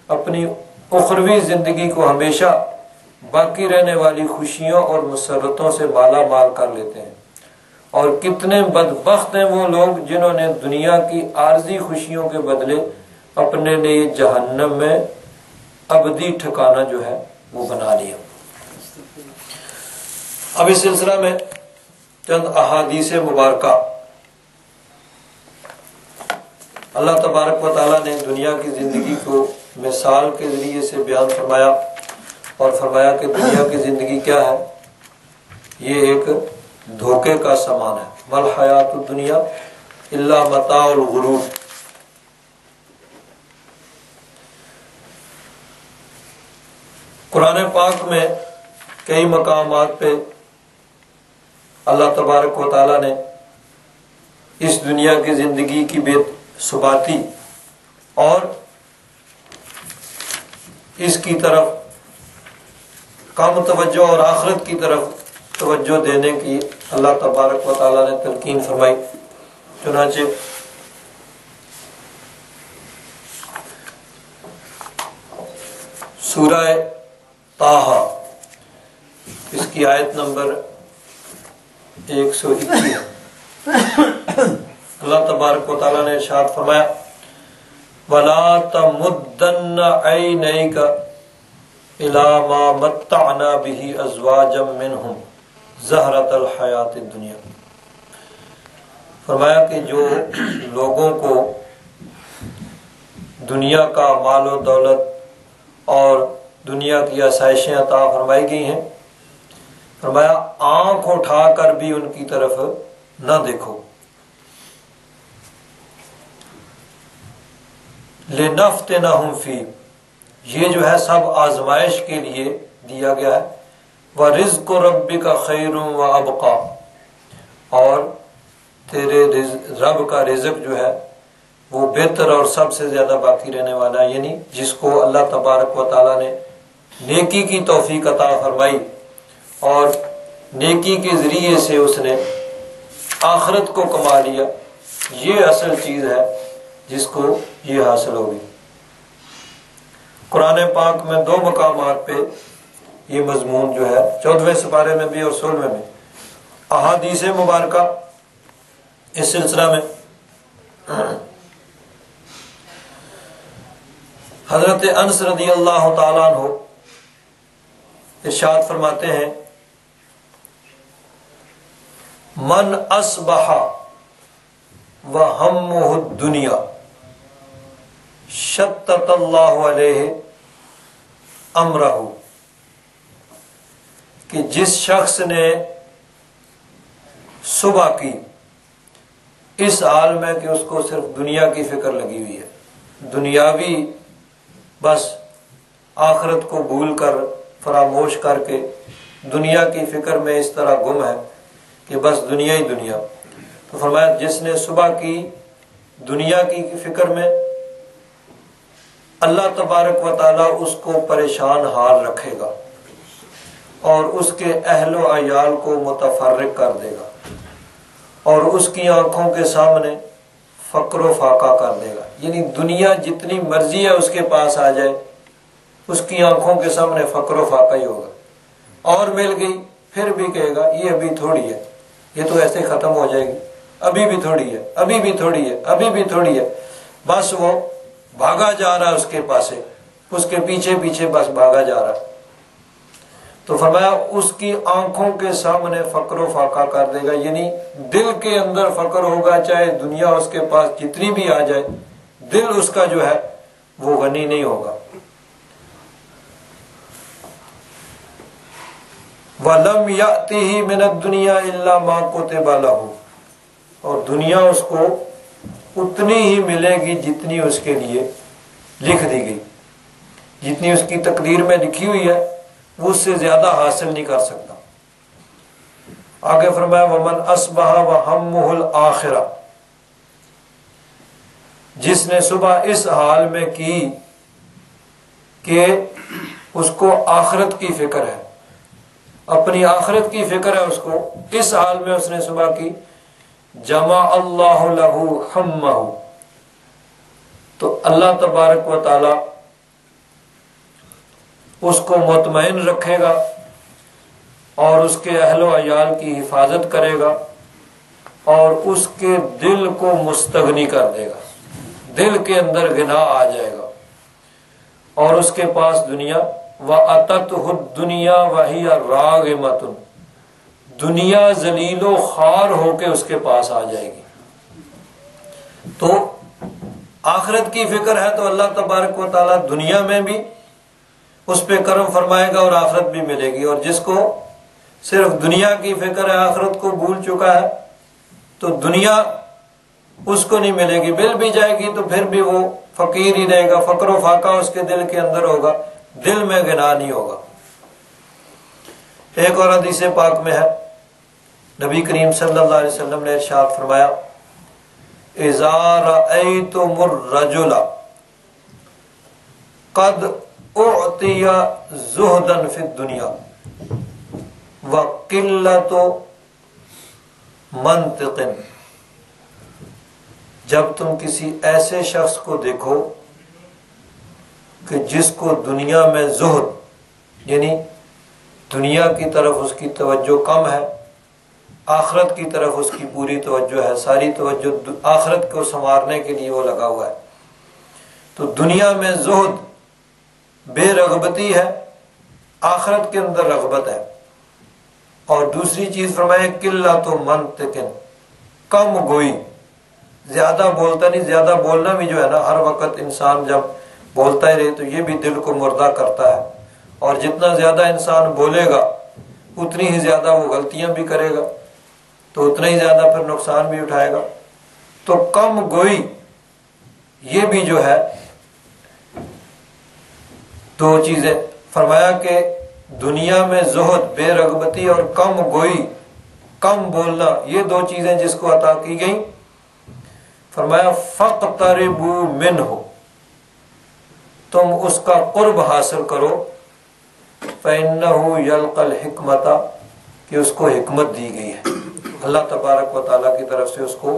अपनी उखरवी ज़िंदगी को हमेशा बाकी रहने वाली खुशियों और मुसरतों से माला माल कर लेते हैं। और कितने बदबख्त हैं वो लोग जिन्होंने दुनिया की आर्जी खुशियों के बदले अपने लिए जहन्नम में अबदी ठिकाना जो है वो बना लिया। अब इस सिलसिला में चंद अहादीस मुबारक। अल्लाह तबारक वाली ने दुनिया की ज़िंदगी को मिसाल के ज़रिए से बयान फरमाया और फरमाया कि दुनिया की ज़िंदगी क्या है? ये एक धोखे का सामान है। मल हयात दुनिया इल्ला मताउल गुरूर कुरान पाक में कई मकाम पे अल्लाह तबारक वाली ने इस दुनिया की ज़िंदगी की बेसुबाती और इसकी तरफ़ कम तवज्जो और आखरत की तरफ़ तवज्जो देने की अल्लाह तबारक व ने तलकीन फरमाई। चुनाचे सूरह ताहा, इसकी आयत नंबर एक सौ इक्कीस। (coughs) अल्लाह तबारक ने इरशाद फरमाया, वला तमुद्दन ऐनैका इलामा मत्ताना बिही अजवाजम जहरत हयात दुनिया। फरमाया कि जो लोगों को दुनिया का मालो दौलत और दुनिया की आसाइशें अता फरमाई गई हैं फरमाया आँख उठाकर भी उनकी तरफ़ न देखो। ले नफ्ते न फ़ी। ये जो है सब आजमाइश के लिए दिया गया है। वह रिज को रबी का खैर व अबका। और तेरे रब का रिजक जो है, वो बेहतर और सबसे ज़्यादा बाकी रहने वाला है। यानी जिसको अल्लाह तबारक व ताला ने नेकी की तोफीक अता फरमाई। और नेकी के ज़रिए से उसने आखरत को कमा लिया। ये असल चीज़ है जिसको ये हासिल होगी। कुरान पाक में दो मकाम पे ये मजमून जो है, चौदहवें सिपारे में भी और सोलहवें में। अहादीस मुबारक इस सिलसिला में। हज़रत अनस रदी अल्लाह फरमाते हैं मन असबहा, व हम दुनिया। शत्त अमरहू। कि जिस शख्स ने सुबह की, इस हाल में कि उसको सिर्फ़ दुनिया की फ़िक्र लगी हुई है। दुनियावी, बस आखरत को भूल कर फरामोश करके, दुनिया की फ़िक्र में इस तरह गुम है। कि बस दुनिया ही दुनिया। तो फरमाया, जिसने सुबह की, दुनिया की फ़िक्र में, अल्लाह तबारक व ताला उसको परेशान हाल रखेगा और उसके अहलो अयाल को मुतफरक कर देगा और उसकी आँखों के सामने फक्र फाका कर देगा। यानी दुनिया जितनी मर्ज़ी है उसके पास आ जाए, उसकी आँखों के सामने फक्र फाका ही होगा। और मिल गई, फिर भी कहेगा, ये अभी थोड़ी है। ये तो ऐसे खत्म हो जाएगी। अभी भी थोड़ी है, अभी भी थोड़ी है, अभी भी थोड़ी है। बस वो भागा जा रहा है उसके पास। उसके पीछे पीछे बस भागा जा रहा है। तो फरमाया, उसकी आँखों के सामने फकरो फाका कर देगा। यानी दिल के अंदर फकर होगा, चाहे दुनिया उसके पास जितनी भी आ जाए, दिल उसका जो है, वो गनी नहीं होगा। वलम याती ही मिनत दुनिया इल्ला माँ को तेबाला हो। और दुनिया उसको उतनी ही मिलेगी जितनी उसके लिए लिख दी गई। जितनी उसकी तकदीर में लिखी हुई है, वो उससे ज़्यादा हासिल नहीं कर सकता। आगे फरमाया, वमन असबह व हम आखिरा। जिसने सुबह इस हाल में की कि उसको आखरत की फ़िक्र है। अपनी आखरत की फ़िक्र है उसको। इस हाल में उसने सुबह की, जमा अल्लाह लहू हम तो अल्लाह तबारक व ताला उसको मुतमिन रखेगा और उसके अहलो अयाल की हिफाजत करेगा और उसके दिल को मुस्तगनी कर देगा। दिल के अंदर गिना आ जाएगा और उसके पास दुनिया अतत दुनिया वही राग मतुन दुनिया जलीलो खार होके उसके पास आ जाएगी। तो आखिरत की फ़िक्र है तो अल्लाह तबारक वाली दुनिया में भी उस पर कर्म फरमाएगा और आखरत भी मिलेगी। और जिसको सिर्फ़ दुनिया की फ़िक्र है, आखरत को भूल चुका है तो दुनिया उसको नहीं मिलेगी। मिल भी जाएगी तो फिर भी वो फकीर ही रहेगा, फकरो फाका उसके दिल के अंदर होगा। दिल में गिना नहीं होगा। एक और हदीस पाक में है। नबी करीम सल्लल्लाहु अलैहि वसल्लम ने इरशाद फरमाया इजार मुर्रजुला कद उतिया जुहदन फिर दुनिया, व किल्लत मंतिन जब तुम किसी ऐसे शख्स को देखो कि जिसको दुनिया में जुहद, यानी दुनिया की तरफ़ उसकी तवज्जो कम है, आखरत की तरफ़ उसकी पूरी तवज्जो है, सारी तवज्जो आखरत को संवारने के लिए वो लगा हुआ है। तो दुनिया में जुहद बेरगबती है, आखरत के अंदर रगबत है। और दूसरी चीज़ फरमाए, किल्ला तो मन कम गोई, ज़्यादा बोलता नहीं, ज़्यादा बोलना भी जो है ना, हर वक्त इंसान जब बोलता ही रहे तो ये भी दिल को मुर्दा करता है। और जितना ज़्यादा इंसान बोलेगा, उतनी ही ज़्यादा वो गलतियाँ भी करेगा तो उतना ही ज़्यादा फिर नुकसान भी उठाएगा। तो कम गोई, ये भी जो है, दो चीज़ें। फरमाया कि दुनिया में जोहद बेरगबती और कम गोई, कम बोलना, ये दो चीज़ें जिसको अता की गई। फरमाया फक तरबू मिन हो तुम उसका कुर्ब हासिल करो। फ़ैन यलकल हिकमता, कि उसको हिकमत दी गई है। अल्लाह तबारक व ताला की तरफ़ से उसको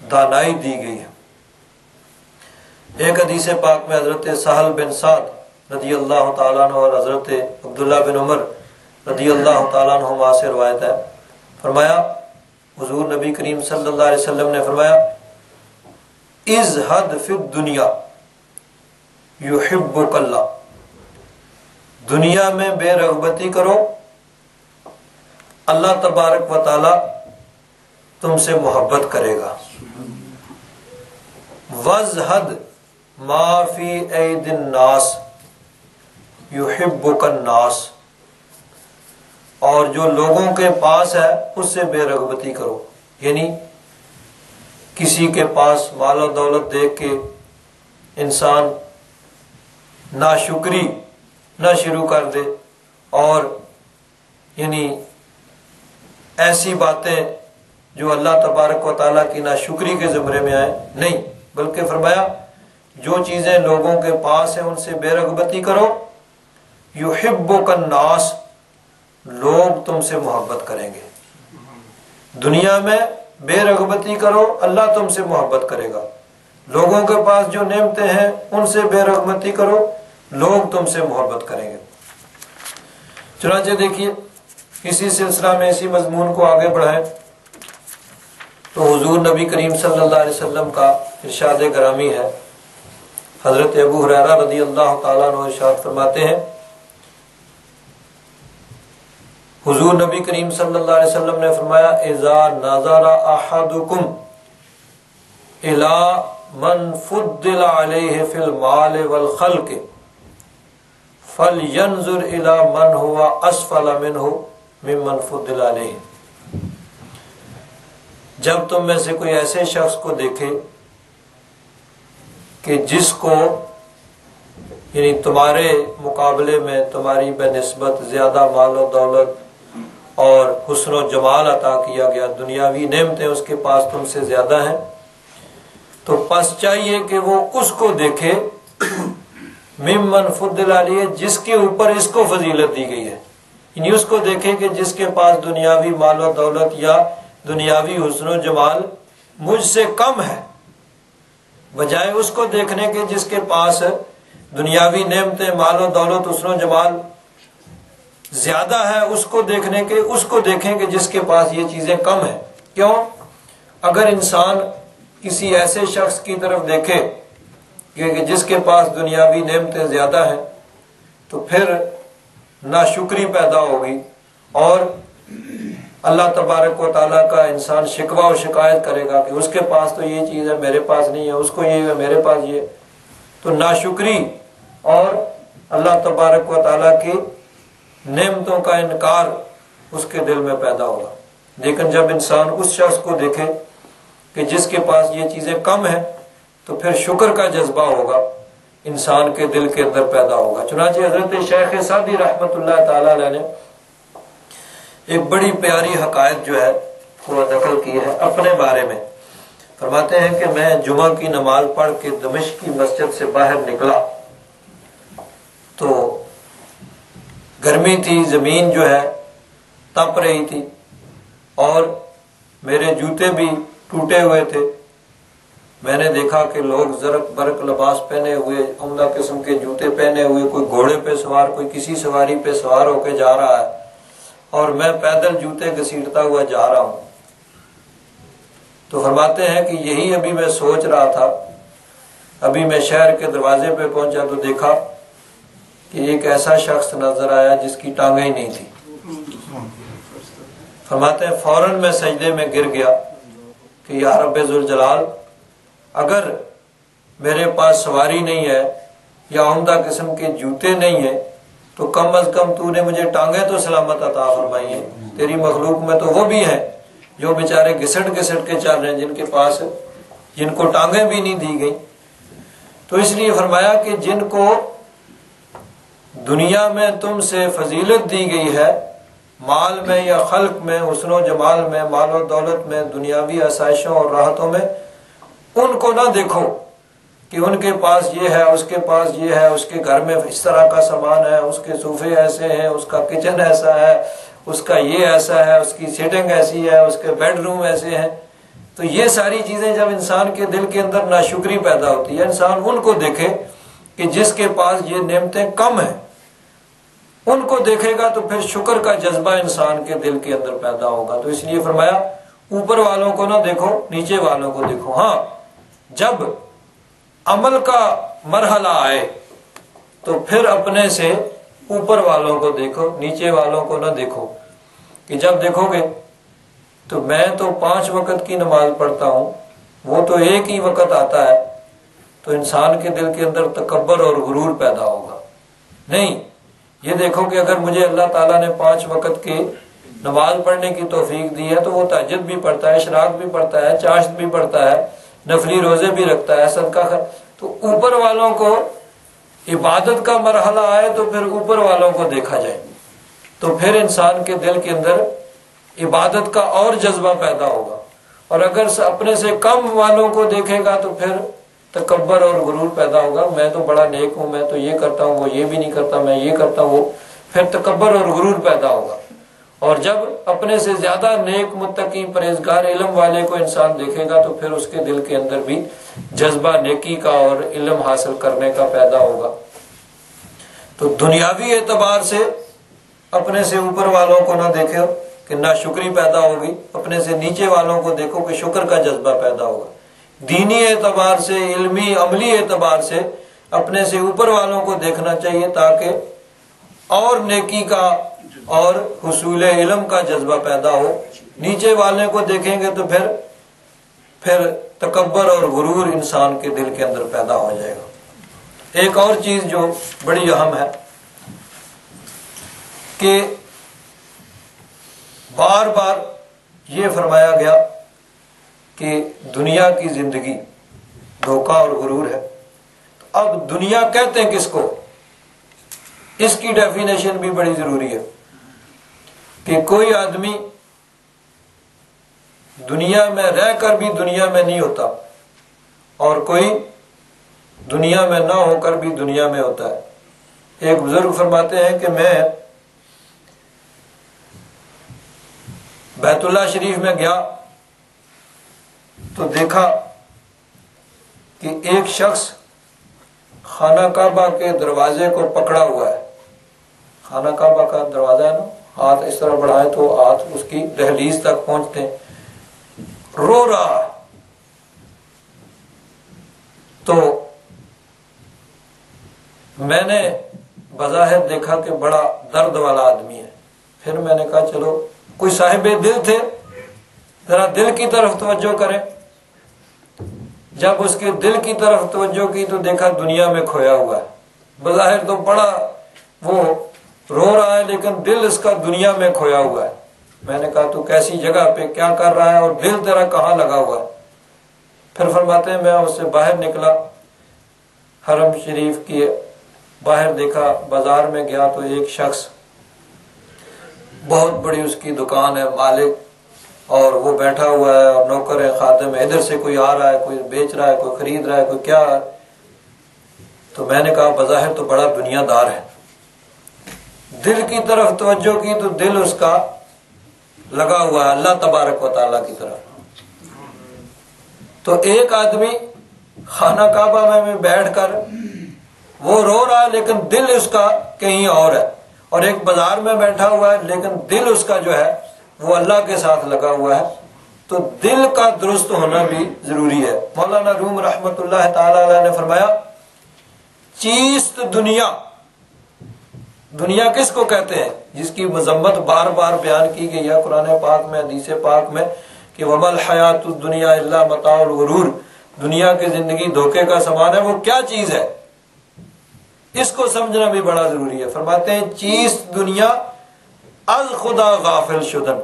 दानाई दी गई है। एक हदीस पाक में हज़रत सहल बिन साद रदी अल्लाह तु और हज़रत अब्दुल्ला बिन उमर रदी अल्लाह तुमा से रवायत है। फरमाया, हजूर नबी करीम सल्लल्लाहु अलैहि ने फरमाया इज़ हद फिर दुनिया। युहिब्बुकल्ला। दुनिया में बेरगबती करो। अल्लाह तबारक व ताला तुमसे मोहब्बत करेगा। वजहद माफ़ी दिन नास, युहिब्बुकन नास। और जो लोगों के पास है, उससे बेरगबती करो। यानी किसी के पास मालो दौलत देख के इंसान नाशुक्री ना शुरू कर दे। और यानी ऐसी बातें जो अल्लाह तबारक वाली की नाशुक्री के ज़मरे में आए, नहीं, बल्कि फरमाया, जो चीज़ें लोगों के पास है, उनसे बेरगबती करो। युहिब्बो नास, लोग तुमसे मोहब्बत करेंगे। दुनिया में बेरगबती करो, अल्लाह तुमसे मोहब्बत करेगा। लोगों के पास जो नेमते हैं, उनसे बेरगबती करो। लोग तुमसे मोहब्बत करेंगे। चुनाचे देखिए, इसी सिलसिला में इसी मजमून को आगे बढ़ाएँ। तो हुजूर नबी करीम वसल्लम का इरशाद ग्रामी है। हज़रत अबू हुरैरा रदी अल्लाह तआला इरशाद फरमाते हैं, हुजूर नबी करीम सल्लल्लाहु अलैहि वसल्लम ने फरमाया, इजा नजरा अहदुकुम इला मन फुद्दिल अलैहि फिल माल वल खल्क। फल यंजुर इला मन हुआ, असफल मिनहु मिमन फुद्दिल अलैहि जब तुम में से कोई ऐसे शख्स को देखे कि जिसको, यानी तुम्हारे मुकाबले में तुम्हारी बनस्बत ज़्यादा माल और दौलत और हुसन जमाल अता किया गया, दुनियावी नेमतें उसके पास तुमसे ज़्यादा हैं तो पस चाहिए कि वो उसको देखे मिमन फुद्दिला जिसके ऊपर इसको फजीलत दी गई है। यानी उसको देखे कि जिसके पास दुनियावी माल और दौलत या दुनियावी हुसन जमाल मुझसे कम है, बजाय उसको देखने के जिसके पास दुनियावी नेमते, मालो दौलत, हुसन जमाल ज़्यादा है, उसको देखने के, उसको देखें कि जिसके पास ये चीज़ें कम है। क्यों? अगर इंसान किसी ऐसे शख्स की तरफ़ देखे कि जिसके पास दुनियावी नेमतें ज़्यादा हैं तो फिर नाशुक्री पैदा होगी और अल्लाह तबारक व ताला का इंसान शिकवा और शिकायत करेगा कि उसके पास तो ये चीज़ है, मेरे पास नहीं है, उसको ये है, मेरे पास ये तो नाशुक्री और अल्लाह तबारक व ताला की नेमतों का इनकार उसके दिल में पैदा होगा। लेकिन जब इंसान उस शख्स को देखे कि जिसके पास ये चीज़ें कम है तो फिर शुक्र का जज्बा होगा, इंसान के दिल के अंदर पैदा होगा। चुनाचे हज़रत शेख सादी रहमत ने एक बड़ी प्यारी हकायत जो है नकल की है अपने बारे में। फरमाते हैं कि मैं जुमा की नमाज़ पढ़ के दमिश की मस्जिद से बाहर निकला तो गर्मी थी, ज़मीन जो है तप रही थी और मेरे जूते भी टूटे हुए थे। मैंने देखा कि लोग जरक बरक लिबास पहने हुए, उमदा किस्म के जूते पहने हुए, कोई घोड़े पे सवार, कोई किसी सवारी पे सवार होके जा रहा है। और मैं पैदल जूते घसीटता हुआ जा रहा हूँ। तो फरमाते हैं कि यही अभी मैं सोच रहा था। अभी मैं शहर के दरवाजे पे पहुँचा तो देखा कि एक ऐसा शख्स नज़र आया जिसकी टांगे ही नहीं थी। फरमाते हैं, फ़ौरन मैं सजदे में गिर गया कि यार रब्बुल जलाल अगर मेरे पास सवारी नहीं है या उमदा किस्म के जूते नहीं है तो कम अज कम तूने मुझे टांगे तो सलामत अता फरमाई है। तेरी मखलूक में तो वो भी है, जो बेचारे घिसट घिसट के चल रहे हैं, जिनके पास जिनको टांगे भी नहीं दी गई। तो इसलिए फरमाया कि जिनको दुनिया में तुमसे फजीलत दी गई है, माल में या खल्क में हसन जमाल में मालो दौलत में, दुनियावी आसाइशों और राहतों में उनको ना देखो कि उनके पास ये है, उसके पास ये है, उसके घर में इस तरह का सामान है, उसके सोफे ऐसे हैं, उसका किचन ऐसा है, उसका ये ऐसा है, उसकी सीटिंग ऐसी है, उसके बेडरूम ऐसे हैं। तो ये सारी चीज़ें जब इंसान के दिल के अंदर नाशुक्री पैदा होती है, इंसान उनको देखे कि जिसके पास ये नियमतें कम है, उनको देखेगा तो फिर शुक्र का जज्बा इंसान के दिल के अंदर पैदा होगा। तो इसलिए फरमाया, ऊपर वालों को ना देखो, नीचे वालों को देखो। हाँ जब अमल का मरहला आए तो फिर अपने से ऊपर वालों को देखो, नीचे वालों को ना देखो। कि जब देखोगे तो मैं तो पाँच वक्त की नमाज़ पढ़ता हूँ, वो तो एक ही वक्त आता है तो इंसान के दिल के अंदर तकबर और गुरूर पैदा होगा। नहीं, ये देखो कि अगर मुझे अल्लाह ताला ने पाँच वक्त की नमाज़ पढ़ने की तोफीक दी है तो वो तजद भी पढ़ता है, शराब भी पढ़ता है, चाश्त भी पढ़ता है नफली रोज़े भी रखता है, सदका तो ऊपर वालों को इबादत का मरहला आए तो फिर ऊपर वालों को देखा जाए। तो फिर इंसान के दिल के अंदर इबादत का और जज्बा पैदा होगा। और अगर अपने से कम वालों को देखेगा तो फिर तकबर और गुरूर पैदा होगा। मैं तो बड़ा नेक हूँ, मैं तो ये करता हूँ, वो ये भी नहीं करता, मैं ये करता हूँ फिर तकबर और गुरूर पैदा होगा। और जब अपने से ज़्यादा नेक मुत्तकी परहेजगार इलम वाले को इंसान देखेगा तो फिर उसके दिल के अंदर भी जज्बा नेकी का और इलम हासिल करने का पैदा होगा। तो दुनियावी एतबार से अपने से ऊपर वालों को ना देखे कि ना शुक्री पैदा होगी, अपने से नीचे वालों को देखो कि शुक्र का जज्बा पैदा होगा। दीनी एतबार से, इल्मी अमली एतबार से अपने से ऊपर वालों को देखना चाहिए, ताकि और नेकी का और हसूल इलम का जज्बा पैदा हो। नीचे वाले को देखेंगे तो फिर फिर तकबर और गुरूर इंसान के दिल के अंदर पैदा हो जाएगा। एक और चीज़ जो बड़ी अहम है कि बार बार ये फरमाया गया कि दुनिया की ज़िंदगी धोखा और गुरूर है। तो अब दुनिया कहते हैं किसको? इसकी डेफिनेशन भी बड़ी ज़रूरी है। कि कोई आदमी दुनिया में रहकर भी दुनिया में नहीं होता और कोई दुनिया में ना होकर भी दुनिया में होता है। एक बुज़ुर्ग फरमाते हैं कि मैं बैतुल्ला शरीफ में गया तो देखा कि एक शख्स खाना काबा के दरवाजे को पकड़ा हुआ है। खाना काबा का दरवाज़ा है ना? हाथ इस तरह बढ़ाए तो हाथ उसकी दहलीज तक पहुँचते रो रहा तो मैंने बजाहिर देखा कि बड़ा दर्द वाला आदमी है। फिर मैंने कहा, चलो, कोई साहिब दिल थे? जरा दिल की तरफ़ तवज्जो करें। जब उसके दिल की तरफ़ तवज्जो की तो देखा दुनिया में खोया हुआ है। बजाहिर तो बड़ा वो रो रहा है, लेकिन दिल इसका दुनिया में खोया हुआ है। मैंने कहा, तू कैसी जगह पे क्या कर रहा है और दिल तेरा कहाँ लगा हुआ है? फिर फरमाते हैं, मैं उससे बाहर निकला, हरम शरीफ की बाहर देखा, बाज़ार में गया तो एक शख्स, बहुत बड़ी उसकी दुकान है, मालिक, और वो बैठा हुआ है, और नौकर है, खादम है, इधर से कोई आ रहा है, कोई बेच रहा है, कोई खरीद रहा है, कोई क्या है? तो मैंने कहा, बाजाहिर तो बड़ा दुनियादार है। दिल की तरफ़ तवज्जो की तो दिल उसका लगा हुआ है, अल्लाह तबारक वाली की तरफ़। तो एक आदमी खाना काबा में बैठकर वो रो रहा है, लेकिन दिल उसका कहीं और है। और एक बाज़ार में बैठा हुआ है, लेकिन दिल उसका जो है, वो अल्लाह के साथ लगा हुआ है। तो दिल का दुरुस्त होना भी ज़रूरी है। मौलाना रूम रहमत ने फरमाया, चीस्त दुनिया दुनिया किसको कहते हैं? जिसकी मजम्मत बार बार बयान की गई है कुरान पाक में, हदीस पाक में, कि वमल हयात दुनिया अल्लाह मताउल दुनिया की ज़िंदगी धोखे का समान है, वो क्या चीज़ है? इसको समझना भी बड़ा ज़रूरी है। फरमाते हैं, चीज़ दुनिया अज खुदा गाफिल शुदन।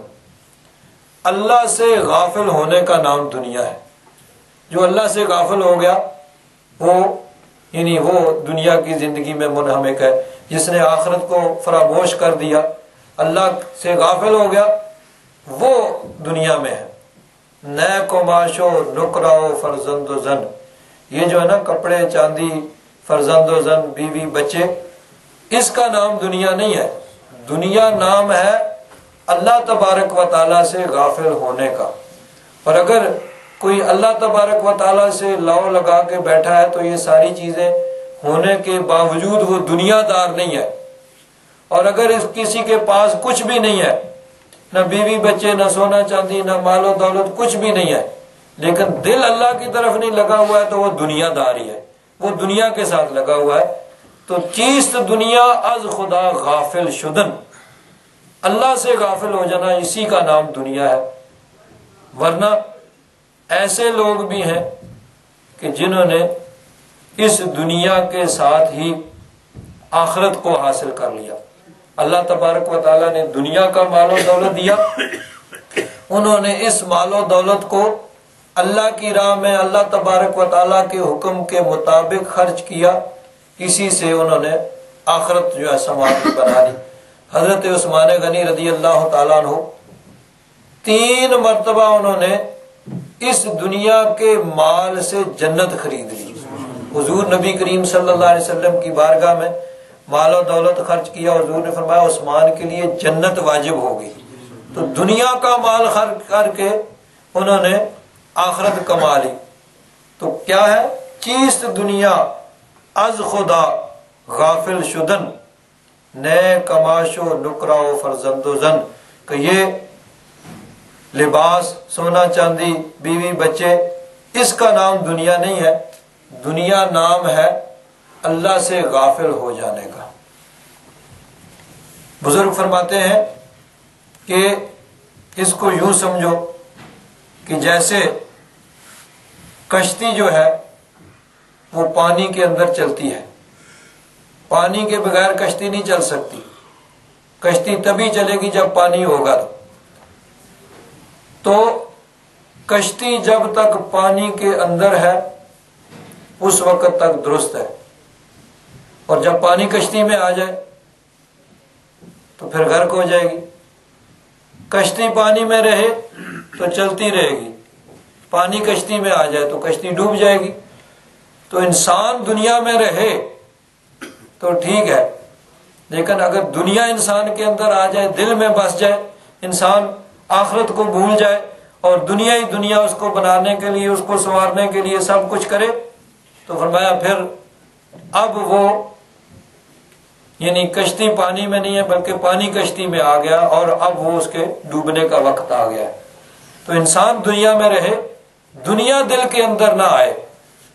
अल्लाह से गाफिल होने का नाम दुनिया है। जो अल्लाह से गाफिल हो गया, वो, यानी वो दुनिया की ज़िंदगी में मुनहमिक है। जिसने आखरत को फरामोश कर दिया, अल्लाह से गाफिल हो गया, वो दुनिया में है। नए कुमाशो नुकराओ फरजंदो जन। ये जो है ना, कपड़े, चांदी, फरजंदो जन, बीवी, बच्चे, इसका नाम दुनिया नहीं है। दुनिया नाम है अल्लाह तबारक व ताला से गाफिल होने का। और अगर कोई अल्लाह तबारक व से लाव लगा के बैठा है तो ये सारी चीज़ें होने के बावजूद वो दुनियादार नहीं है। और अगर इस किसी के पास कुछ भी नहीं है, न बीवी बच्चे, न सोना चांदी, न मालो दौलत, कुछ भी नहीं है, लेकिन दिल अल्लाह की तरफ़ नहीं लगा हुआ है तो वो दुनियादार ही है। वो दुनिया के साथ लगा हुआ है। तो चीज़ दुनिया अज खुदा गाफिल शुदन। अल्लाह से गाफिल हो जाना इसी का नाम दुनिया है। वरना ऐसे लोग भी हैं कि जिन्होंने इस दुनिया के साथ ही आखरत को हासिल कर लिया। अल्लाह तबारक वाली ने दुनिया का मालो दौलत दिया। उन्होंने इस मालो दौलत को अल्लाह की राह में अल्लाह तबारक वाली के हुक्म के मुताबिक खर्च किया। इसी से उन्होंने आखरत जो है समाज बना ली हज़रत उस्मान गनी रदी अल्लाह तु तीन मरतबा उन्होंने इस दुनिया के माल से जन्नत खरीद ली। हुजूर नबी करीम सल्लल्लाहु अलैहि वसल्लम की बारगाह में मालो दौलत खर्च किया, हुजूर ने फरमाया, उस्मान के लिए जन्नत वाजिब होगी तो दुनिया का माल खर्च करके उन्होंने आखरत कमा ली। तो क्या है? चीज़ दुनिया, अज खुदा, गाफिल शुदन, नए कमाशो, नुकराओ फरजंदो जन कि ये लिबास, सोना चांदी, बीवी, बच्चे, इसका नाम दुनिया नहीं है। दुनिया नाम है अल्लाह से गाफिल हो जाने का। बुज़ुर्ग फरमाते हैं कि इसको यूँ समझो कि जैसे कश्ती जो है, वो पानी के अंदर चलती है। पानी के बगैर कश्ती नहीं चल सकती। कश्ती तभी चलेगी जब पानी होगा। तो कश्ती जब तक पानी के अंदर है उस वक्त तक दुरुस्त है। और जब पानी कश्ती में आ जाए तो फिर गर्क हो जाएगी? कश्ती पानी में रहे तो चलती रहेगी। पानी कश्ती में आ जाए तो कश्ती डूब जाएगी। तो इंसान दुनिया में रहे तो ठीक है। लेकिन अगर दुनिया इंसान के अंदर आ जाए, दिल में बस जाए, इंसान आखरत को भूल जाए, और दुनिया ही दुनिया उसको बनाने के लिए, उसको संवारने के लिए सब कुछ करे तो फरमाया, फिर अब वो, यानी कश्ती पानी में नहीं है, बल्कि पानी कश्ती में आ गया और अब वो उसके डूबने का वक्त आ गया तो इंसान दुनिया में रहे, दुनिया दिल के अंदर ना आए।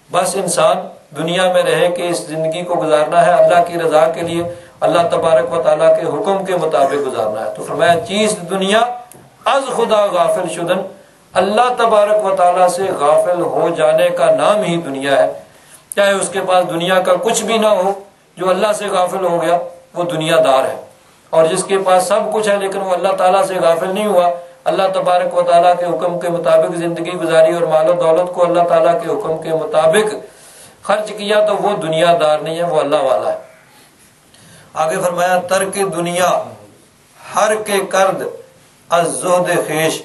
बस इंसान दुनिया में रहे कि इस ज़िंदगी को गुजारना है, अल्लाह की रजा के लिए, अल्लाह तबारक व ताला के हुक्म के मुताबिक गुजारना है। तो फरमाया, चीज़ दुनिया, अज खुदा गाफिल शुदन। अल्लाह तबारक व ताला से गाफिल हो जाने का नाम ही दुनिया है। चाहे उसके पास दुनिया का कुछ भी ना हो, जो अल्लाह से गाफिल हो गया, वो दुनियादार है। और जिसके पास सब कुछ है, लेकिन वो अल्लाह ताला से गाफिल नहीं हुआ, अल्लाह तबारक व के हुक्म के मुताबिक ज़िंदगी गुजारी और मालो दौलत को अल्लाह ताला के हुक्म के मुताबिक खर्च किया तो वो दुनियादार नहीं है, वो अल्लाह वाला है। आगे फरमाया, तर्क दुनिया, हर के कर्द अजोद खेश,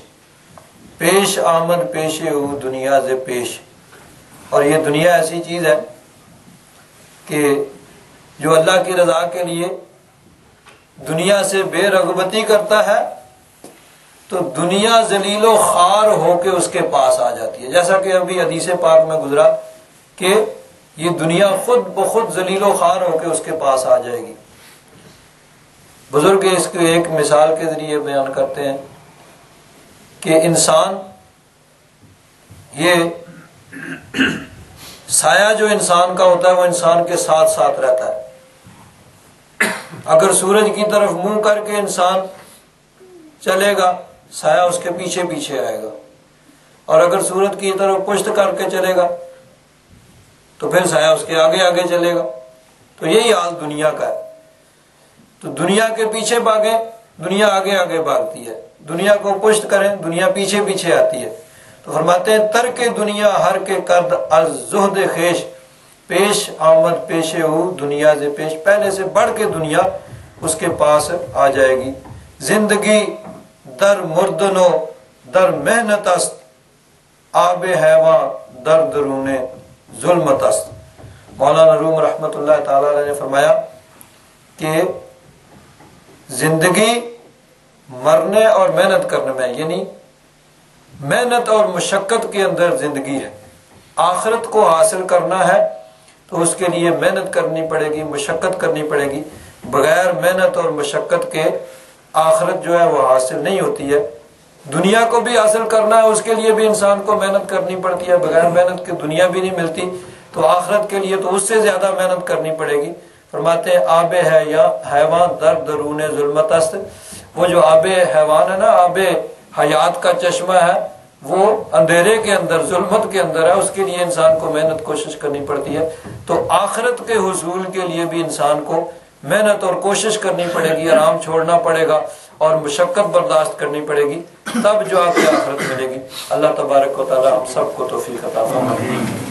पेश आमद पेशे हो दुनिया से पेश। और ये दुनिया ऐसी चीज़ है कि जो अल्लाह की रजा के लिए दुनिया से बेरगबती करता है तो दुनिया जलीलो खार होके उसके पास आ जाती है। जैसा कि अभी हदीस पाक में गुजरा कि ये दुनिया खुद ब खुद जलीलो खार होके उसके पास आ जाएगी। बुज़ुर्ग इसको एक मिसाल के ज़रिए बयान करते हैं कि इंसान ये साया जो इंसान का होता है, वो इंसान के साथ साथ रहता है। अगर सूरज की तरफ़ मुँह करके इंसान चलेगा साया उसके पीछे पीछे आएगा। और अगर सूरज की तरफ़ पुष्ट करके चलेगा तो फिर साया उसके आगे आगे चलेगा। तो यही हाल दुनिया का है। तो दुनिया के पीछे भागे, दुनिया आगे आगे भागती है। दुनिया को पुष्ट करें, दुनिया पीछे पीछे आती है। तो फरमाते हैं तर के दुनिया, हर के कर्द अजुहद खेश। पेश आमद, पेशे हो, दुनिया से पेश। पहले से बढ़ के दुनिया, उसके पास आ जाएगी। ज़िंदगी दर मुर्दनो, दर मेहनत अस्त। आब हैवा, दर दरूने, जुल्मत अस्त। मौलाना रूम रहमत ने फरमाया कि ज़िंदगी मरने और मेहनत करने में यानी मेहनत और मुशक्क़त के अंदर ज़िंदगी है। आखिरत को हासिल करना है तो उसके लिए मेहनत करनी पड़ेगी, मुशक्क़त करनी पड़ेगी। बगैर मेहनत और मुशक्क़त के आखिरत जो है वो हासिल नहीं होती है। दुनिया को भी हासिल करना है, उसके लिए भी इंसान को मेहनत करनी पड़ती है। बगैर मेहनत के दुनिया भी नहीं मिलती तो आखिरत के लिए तो उससे ज़्यादा मेहनत करनी पड़ेगी। फरमाते हैं, आबे है या हैवान, दर दरून जुलमतस्त। वो जो आबे हैवान है ना, आबे हयात का चश्मा है, वो अंधेरे के अंदर, जुल्मत के अंदर है, उसके लिए इंसान को मेहनत कोशिश करनी पड़ती है। तो आखिरत के हसूल के लिए भी इंसान को मेहनत और कोशिश करनी पड़ेगी, आराम छोड़ना पड़ेगा और मुशक्क़त बर्दाश्त करनी पड़ेगी, तब जो आपकी आखिरत मिलेगी। अल्लाह तबारक हम सबको तोफ़ी अता